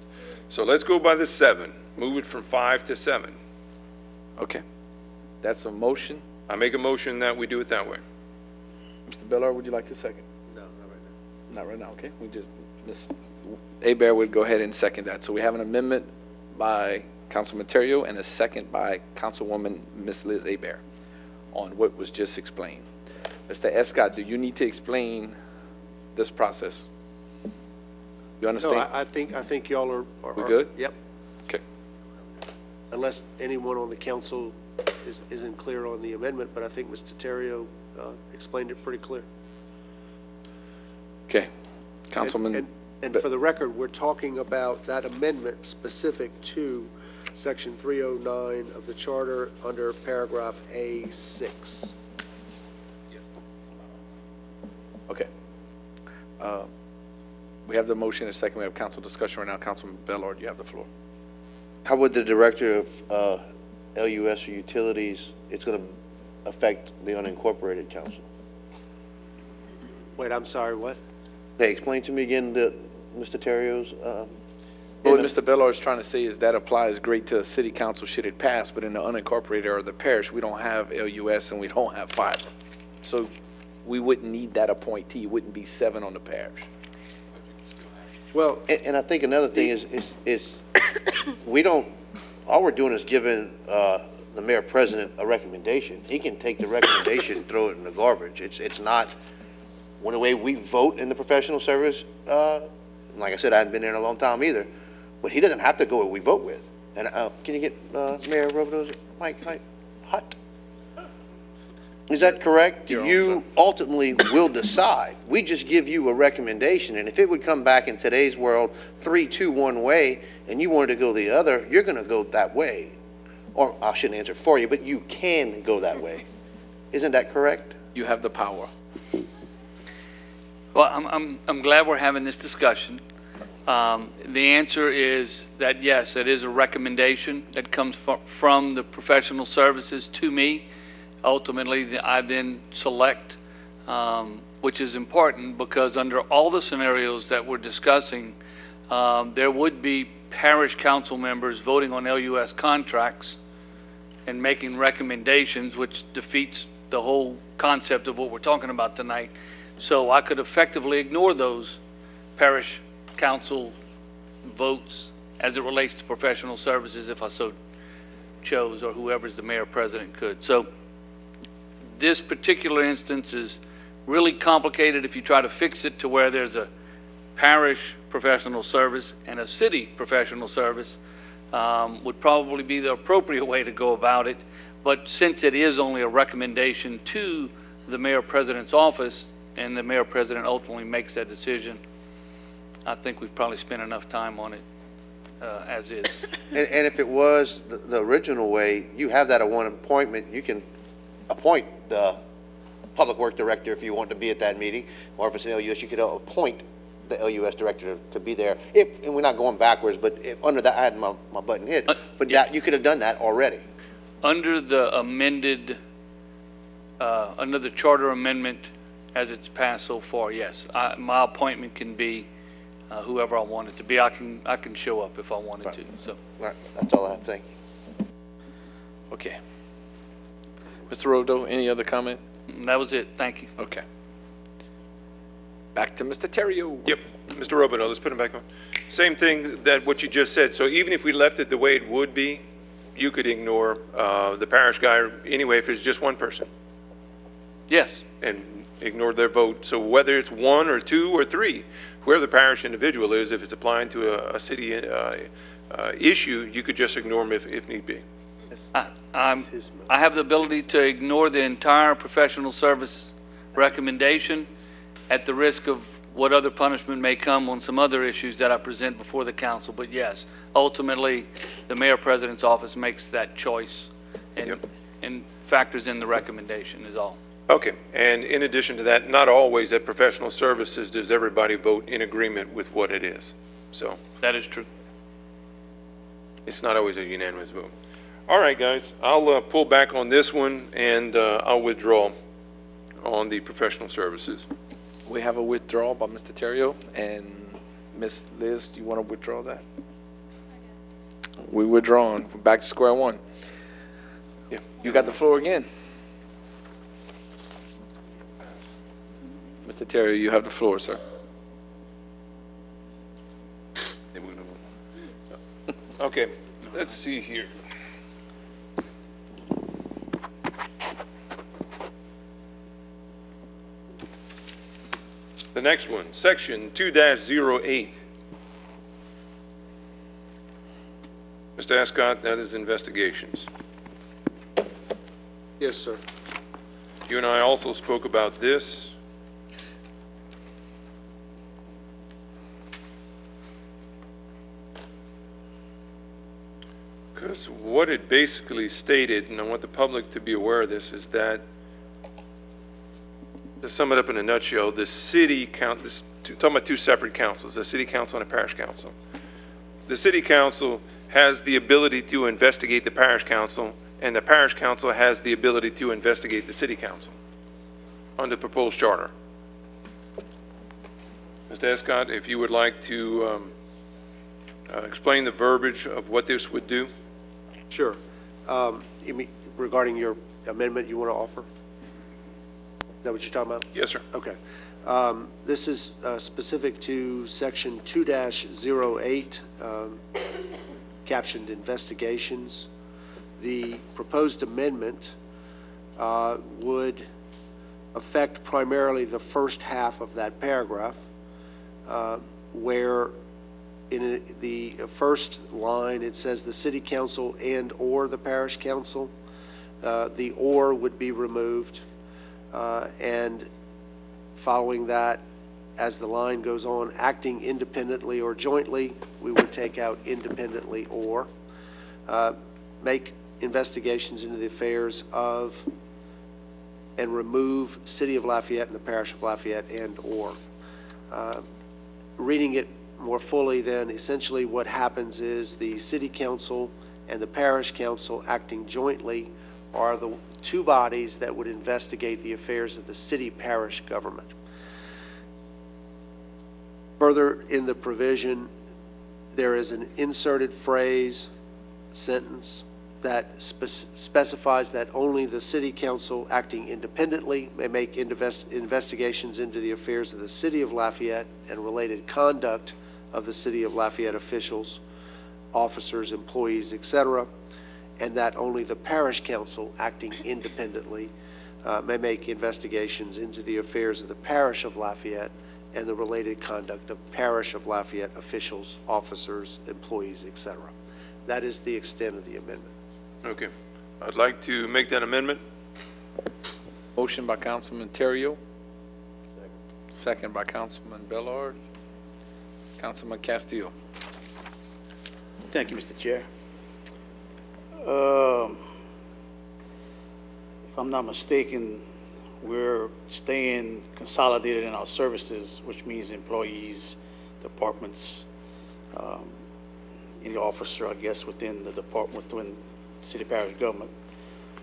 So let's go by the seven, move it from five to seven. Okay. That's a motion. I make a motion that we do it that way. Mr. Bellard, would you like to second? No, not right now. Not right now, okay. We just, Ms. Hebert would go ahead and second that. So we have an amendment by Councilman Theriot and a second by Councilwoman Ms. Liz Hebert on what was just explained. Mr. Escott, do you need to explain this process? You No, understand? I, I think, I think y'all are. are- We good? Yep, Okay. unless anyone on the council is, isn't clear on the amendment, but I think Mr. Theriot uh, explained it pretty clear. Okay. And- Councilman, And, and for the record, we're talking about that amendment specific to section 309 of the charter under paragraph A6. okay. Uh, We have the motion and second. We have council discussion right now. Councilman Bellard, you have the floor. How would the director of uh, LUS or utilities, it's going to affect the unincorporated council? Wait, I'm sorry, what? Hey, explain to me again the, Mr. Theriot's, uh, What Mr. Bellard is trying to say is that applies great to city council should it pass, but in the unincorporated or the parish, we don't have LUS and we don't have fiber. So we wouldn't need that appointee. It wouldn't be seven on the parish. Well, and, and I think another thing is, is, is we don't all we're doing is giving uh, the mayor president a recommendation. He can take the recommendation, and throw it in the garbage. It's, it's not, when way we vote in the professional service, uh, like I said, I haven't been there in a long time either, but he doesn't have to go where we vote with. And uh, can you get uh, Mayor Robideaux, Mike, hot? Is that correct? Your own, You ultimately will decide. We just give you a recommendation, and if it would come back in today's world, three, two, one way, and you wanted to go the other, you're going to go that way. Or, I shouldn't answer for you, but you can go that way. Isn't that correct? You have the power. Well, I'm, I'm, I'm glad we're having this discussion. Um, The answer is that, yes, it is a recommendation that comes fro- from the professional services to me. Ultimately, I then select, um, which is important because under all the scenarios that we're discussing, um, there would be parish council members voting on LUS contracts and making recommendations, which defeats the whole concept of what we're talking about tonight. So I could effectively ignore those parish council votes as it relates to professional services if I so chose, or whoever's the mayor president could. So this particular instance is really complicated if you try to fix it to where there's a parish professional service and a city professional service um, would probably be the appropriate way to go about it. But since it is only a recommendation to the mayor president's office, and the mayor president ultimately makes that decision, I think we've probably spent enough time on it uh, as is. And, and if it was the, the original way, you have that at one appointment, you can appoint the public work director if you want to be at that meeting, or if it's an LUS, you could appoint the LUS director to, to be there. If, and we're not going backwards, but if, under that, I had my, my button hit, but that, you could have done that already. Under the amended, uh, under the charter amendment as it's passed so far, yes, I- my appointment can be uh, whoever I want it to be. I can, I can show up if I wanted to, so. All right, that's all I have, thank you. Okay. Mr. Rodo, any other comment? That was it, thank you. Okay. Back to Mr. Theriot. Yep, Mr. Robideaux, let's put him back on. Same thing that what you just said. So even if we left it the way it would be, you could ignore uh, the parish guy anyway if it's just one person Yes, and ignore their vote. So whether it's one or two or three, whoever the parish individual is, if it's applying to a, a city uh, uh, issue, you could just ignore them if, if need be. I, I'm, I have the ability to ignore the entire professional service recommendation at the risk of what other punishment may come on some other issues that I present before the council. But yes, ultimately, the mayor president's office makes that choice and, and factors in the recommendation is all. Okay, and in addition to that, not always at professional services does everybody vote in agreement with what it is. So That is true. it's not always a unanimous vote. All right, guys, I'll uh, pull back on this one and uh, I'll withdraw on the professional services. We have a withdrawal by Mr. Theriot, and Ms. Liz, do you want to withdraw that? We withdrawn, We're back to square one. Yeah. You got the floor again. Mr. Theriot, you have the floor, sir. Okay, let's see here. The next one, section two 8 Mr. Escott, that is investigations. Yes, sir. You and I also spoke about this. Because what it basically stated, and I want the public to be aware of this, is that, to sum it up in a nutshell, the city count, this, talking about two separate councils, the city council and a parish council. The city council has the ability to investigate the parish council, and the parish council has the ability to investigate the city council under the proposed charter. Mr. Escott, if you would like to um, uh, explain the verbiage of what this would do? Sure. Um, regarding your amendment you want to offer? Is that what you're talking about? Yes, sir. Okay. Um, This is uh, specific to Section 2-08, um, captioned investigations. The proposed amendment uh, would affect primarily the first half of that paragraph, uh, where in the first line, it says the city council and/or the parish council. Uh, The "or" would be removed. Uh, And following that, as the line goes on, acting independently or jointly, we would take out independently or. Uh, Make investigations into the affairs of and remove City of Lafayette and the Parish of Lafayette and/or. Uh, Reading it more fully, then, essentially what happens is the city council and the parish council acting jointly are the two bodies that would investigate the affairs of the city parish government. Further in the provision, there is an inserted phrase, sentence, that spec- specifies that only the city council acting independently may make invest- investigations into the affairs of the city of Lafayette and related conduct of the city of Lafayette officials, officers, employees, etc. and that only the parish council acting independently uh, may make investigations into the affairs of the parish of Lafayette and the related conduct of parish of Lafayette officials, officers, employees, etc. That is the extent of the amendment. Okay. I'd like to make that amendment. Motion by Councilman Theriot. Second by Councilman Bellard. Councilman Castille. Thank you, Mr. Chair. Um, If I'm not mistaken, we're staying consolidated in our services, which means employees, departments, um, any officer, I guess, within the department, within city parish government.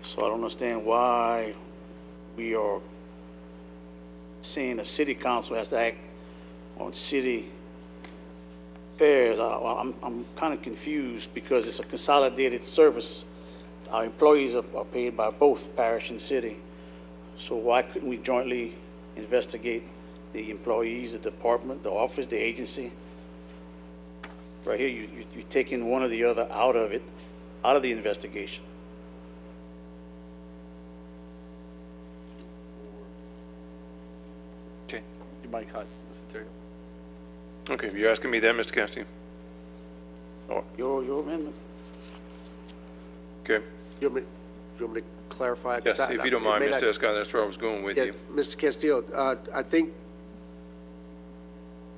So I don't understand why we are saying the city council has to act on city I'm, I'm kind of confused because it's a consolidated service. Our employees are are paid by both parish and city. So why couldn't we jointly investigate the employees, the department, the office, the agency? Right here, you, you- you're taking one or the other out of it, out of the investigation. Okay, you might cut, Mr. Theriot. Okay, you're asking me that, Mr. Castille? Your, your amendment. Okay. You want me, you want me to clarify? 'Cause Yes, I- if you don't it mind, may not- Mr. Escott, that's where I was going with Yeah, you. Mr. Castille, uh, I think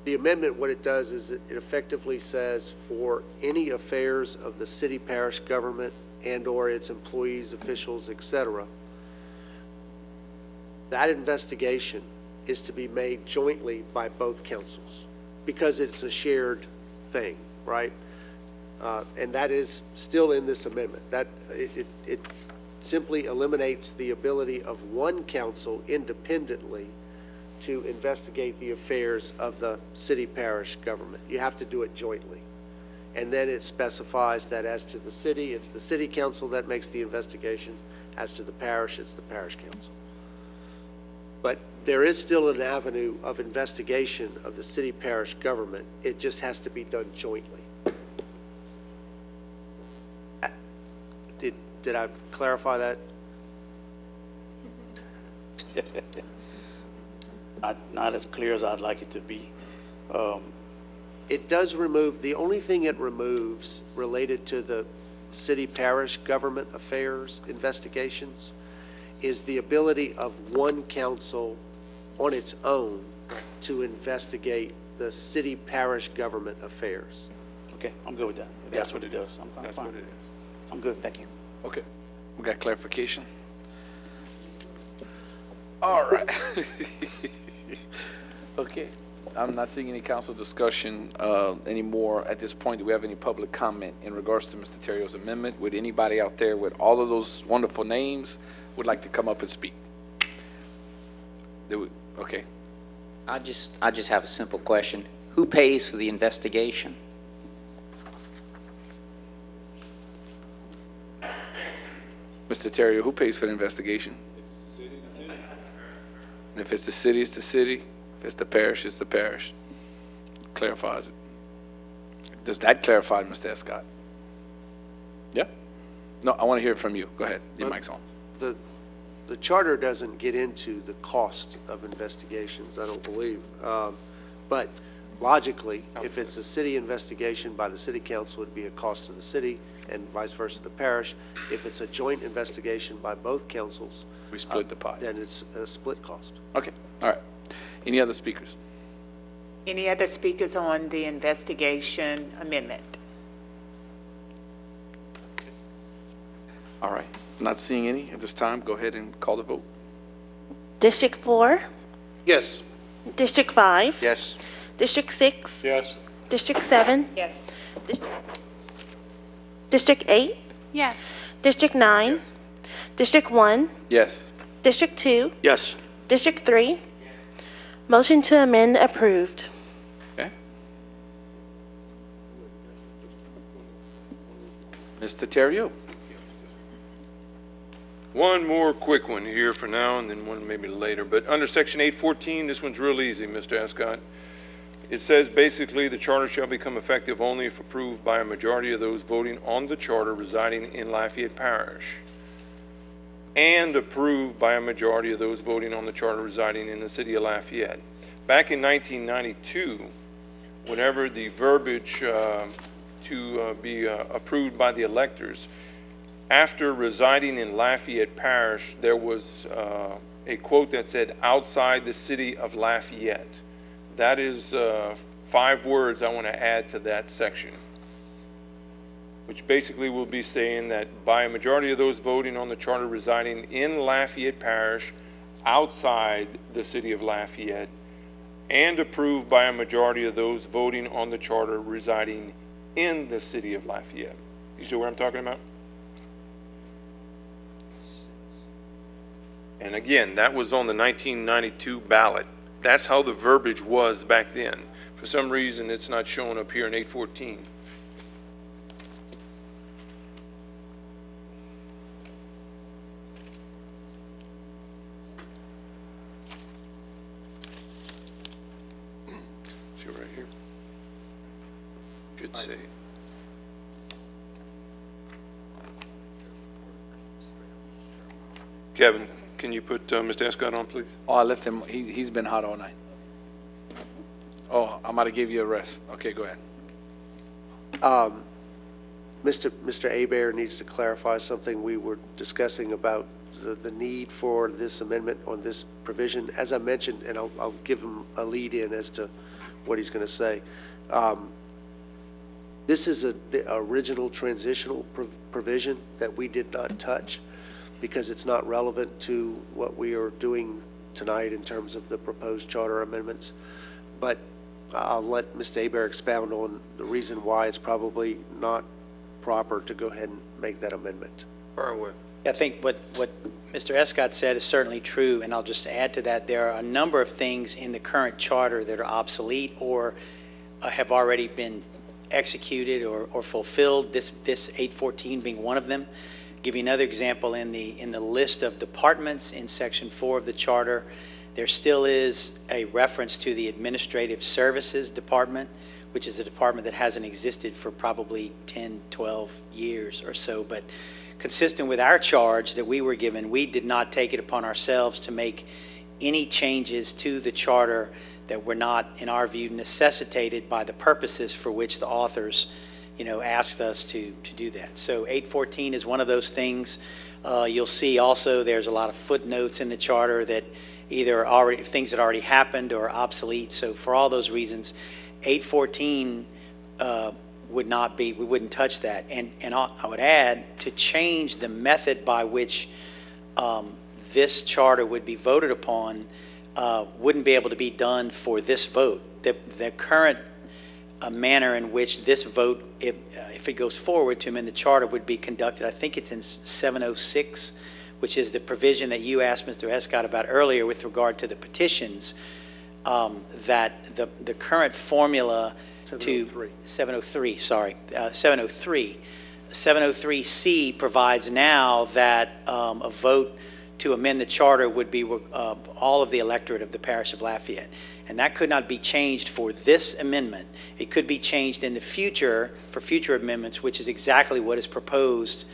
the amendment, what it does is it it effectively says for any affairs of the city parish government and/or its employees, officials, et cetera, that investigation is to be made jointly by both councils because it's a shared thing, right? Uh, And that is still in this amendment. That, it, it- it simply eliminates the ability of one council independently to investigate the affairs of the city parish government. You have to do it jointly. And then it specifies that as to the city, it's the city council that makes the investigation. As to the parish, it's the parish council. But there is still an avenue of investigation of the city parish government. It just has to be done jointly. Did, did I clarify that? Not, not as clear as I'd like it to be. Um, It does remove, the only thing it removes related to the city parish government affairs investigations is the ability of one council on its own to investigate the city parish government affairs. Okay, I'm good with that. If That's what it does. I'm- I'm That's fine. what it is. I'm good, thank you. Okay, we got clarification? All right. Okay, I'm not seeing any council discussion uh, anymore. At this point, do we have any public comment in regards to Mr. Theriot's amendment? Would anybody out there with all of those wonderful names would like to come up and speak? They would- Okay, I just, I just have a simple question. Who pays for the investigation? Mr. Theriot, who pays for the investigation? If it's the city, it's the city. If it's the parish, it's the parish. Clarifies it. Does that clarify, Mr. Escott? Yeah? No, I want to hear it from you. Go ahead. Your Well- mic's on. The, the charter doesn't get into the cost of investigations, I don't believe. Um, But logically, if it's a city investigation by the city council, it'd be a cost to the city, and vice versa the parish. If it's a joint investigation by both councils. We split the pie. Then it's a split cost. Okay, all right. Any other speakers? Any other speakers on the investigation amendment? All right. Not seeing any at this time. Go ahead and call the vote. District 4, Yes. District 5, Yes. District 6, Yes. District 7, Yes. District 8, Yes. District 9, District 1, Yes. District 2, Yes. District 3. Motion to amend approved. Okay. Mr. Theriot? One more quick one here for now, and then one maybe later. But under Section 814, this one's real easy, Mr. Escott. It says basically, the charter shall become effective only if approved by a majority of those voting on the charter residing in Lafayette Parish, and approved by a majority of those voting on the charter residing in the city of Lafayette. Back in 1992, whenever the verbiage uh, to uh, be uh, approved by the electors, after residing in Lafayette Parish, there was uh, a quote that said, "outside the city of Lafayette." That is uh, five words I want to add to that section, which basically will be saying that by a majority of those voting on the charter residing in Lafayette Parish, outside the city of Lafayette, and approved by a majority of those voting on the charter residing in the city of Lafayette. You see what I'm talking about? And again, that was on the 1992 ballot. That's how the verbiage was back then. For some reason, it's not showing up here in 814. See right here? Should say. Kevin, can you put uh, Mr. Escott on, please? Oh, I left him, he, he's been hot all night. Oh, I might have gave you a rest. Okay, go ahead. Um, Mr. Mr. Hebert needs to clarify something we were discussing about the, the need for this amendment on this provision. As I mentioned, and I'll, I'll give him a lead in as to what he's going to say. Um, This is a, the original transitional pro- provision that we did not touch because it's not relevant to what we are doing tonight in terms of the proposed charter amendments. But I'll let Mr. Hebert expound on the reason why it's probably not proper to go ahead and make that amendment. Far. I think what, what Mr. Escott said is certainly true, and I'll just add to that, there are a number of things in the current charter that are obsolete or uh, have already been executed or, or fulfilled, this, this 814 being one of them. Give you another example, in the, in the list of departments in section four of the charter, there still is a reference to the Administrative Services Department, which is a department that hasn't existed for probably 10, 12 years or so, but consistent with our charge that we were given, we did not take it upon ourselves to make any changes to the charter that were not, in our view, necessitated by the purposes for which the authors, you know, asked us to, to do that. So 814 is one of those things. Uh, You'll see also, there's a lot of footnotes in the charter that either already, things that already happened or obsolete. So for all those reasons, 814 uh, would not be, we wouldn't touch that. And, and I would add, to change the method by which um, this charter would be voted upon uh, wouldn't be able to be done for this vote. The, the current uh, manner in which this vote, if, uh, if it goes forward to amend the charter, would be conducted, I think it's in 706, which is the provision that you asked Mr. Escott about earlier with regard to the petitions, um, that the, the current formula to... 703. 703, sorry, uh, 703. 703C provides now that um, a vote to amend the charter would be uh, all of the electorate of the parish of Lafayette. And that could not be changed for this amendment. It could be changed in the future for future amendments, which is exactly what is proposed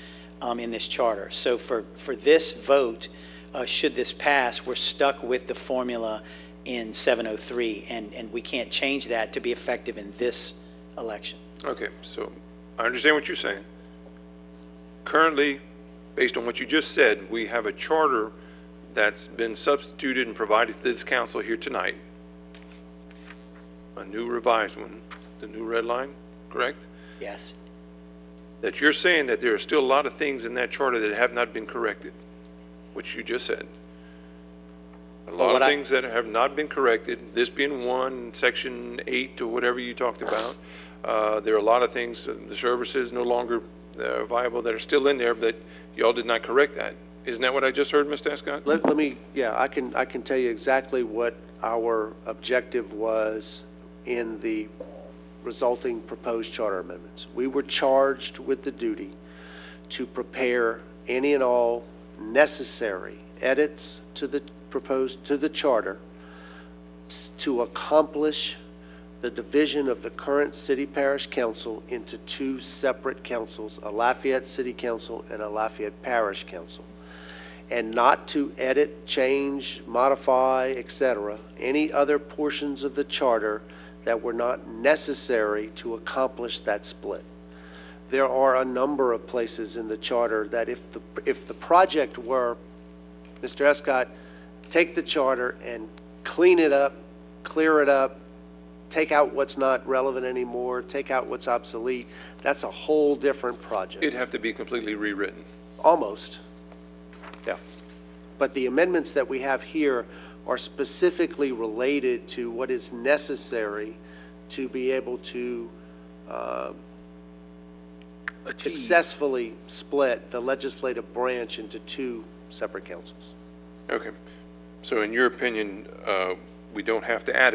um, in this charter. So for, for this vote, uh, should this pass, we're stuck with the formula in 703, and, and we can't change that to be effective in this election. Okay, so I understand what you're saying. Currently, based on what you just said, we have a charter that's been substituted and provided to this council here tonight. A new revised one, the new red line, correct? Yes. That you're saying that there are still a lot of things in that charter that have not been corrected, which you just said. A lot what of I- things that have not been corrected, this being one, section eight or whatever you talked about. Uh, There are a lot of things, the services no longer uh, viable that are still in there, but y'all did not correct that. Isn't that what I just heard, Mr. Escott? Let, let me, yeah, I can, I can tell you exactly what our objective was in the resulting proposed charter amendments. We were charged with the duty to prepare any and all necessary edits to the proposed, to the charter to accomplish the division of the current city parish council into two separate councils, a Lafayette City Council and a Lafayette Parish Council and not to edit, change, modify, etc., any other portions of the charter that were not necessary to accomplish that split. There are a number of places in the charter that if the, if the project were, Mr. Escott, take the charter and clean it up, clear it up, take out what's not relevant anymore, take out what's obsolete, that's a whole different project. It'd have to be completely rewritten. Almost. Yeah. But the amendments that we have here are specifically related to what is necessary to be able to uh, successfully split the legislative branch into two separate councils. Okay. So in your opinion, uh, we don't have to add a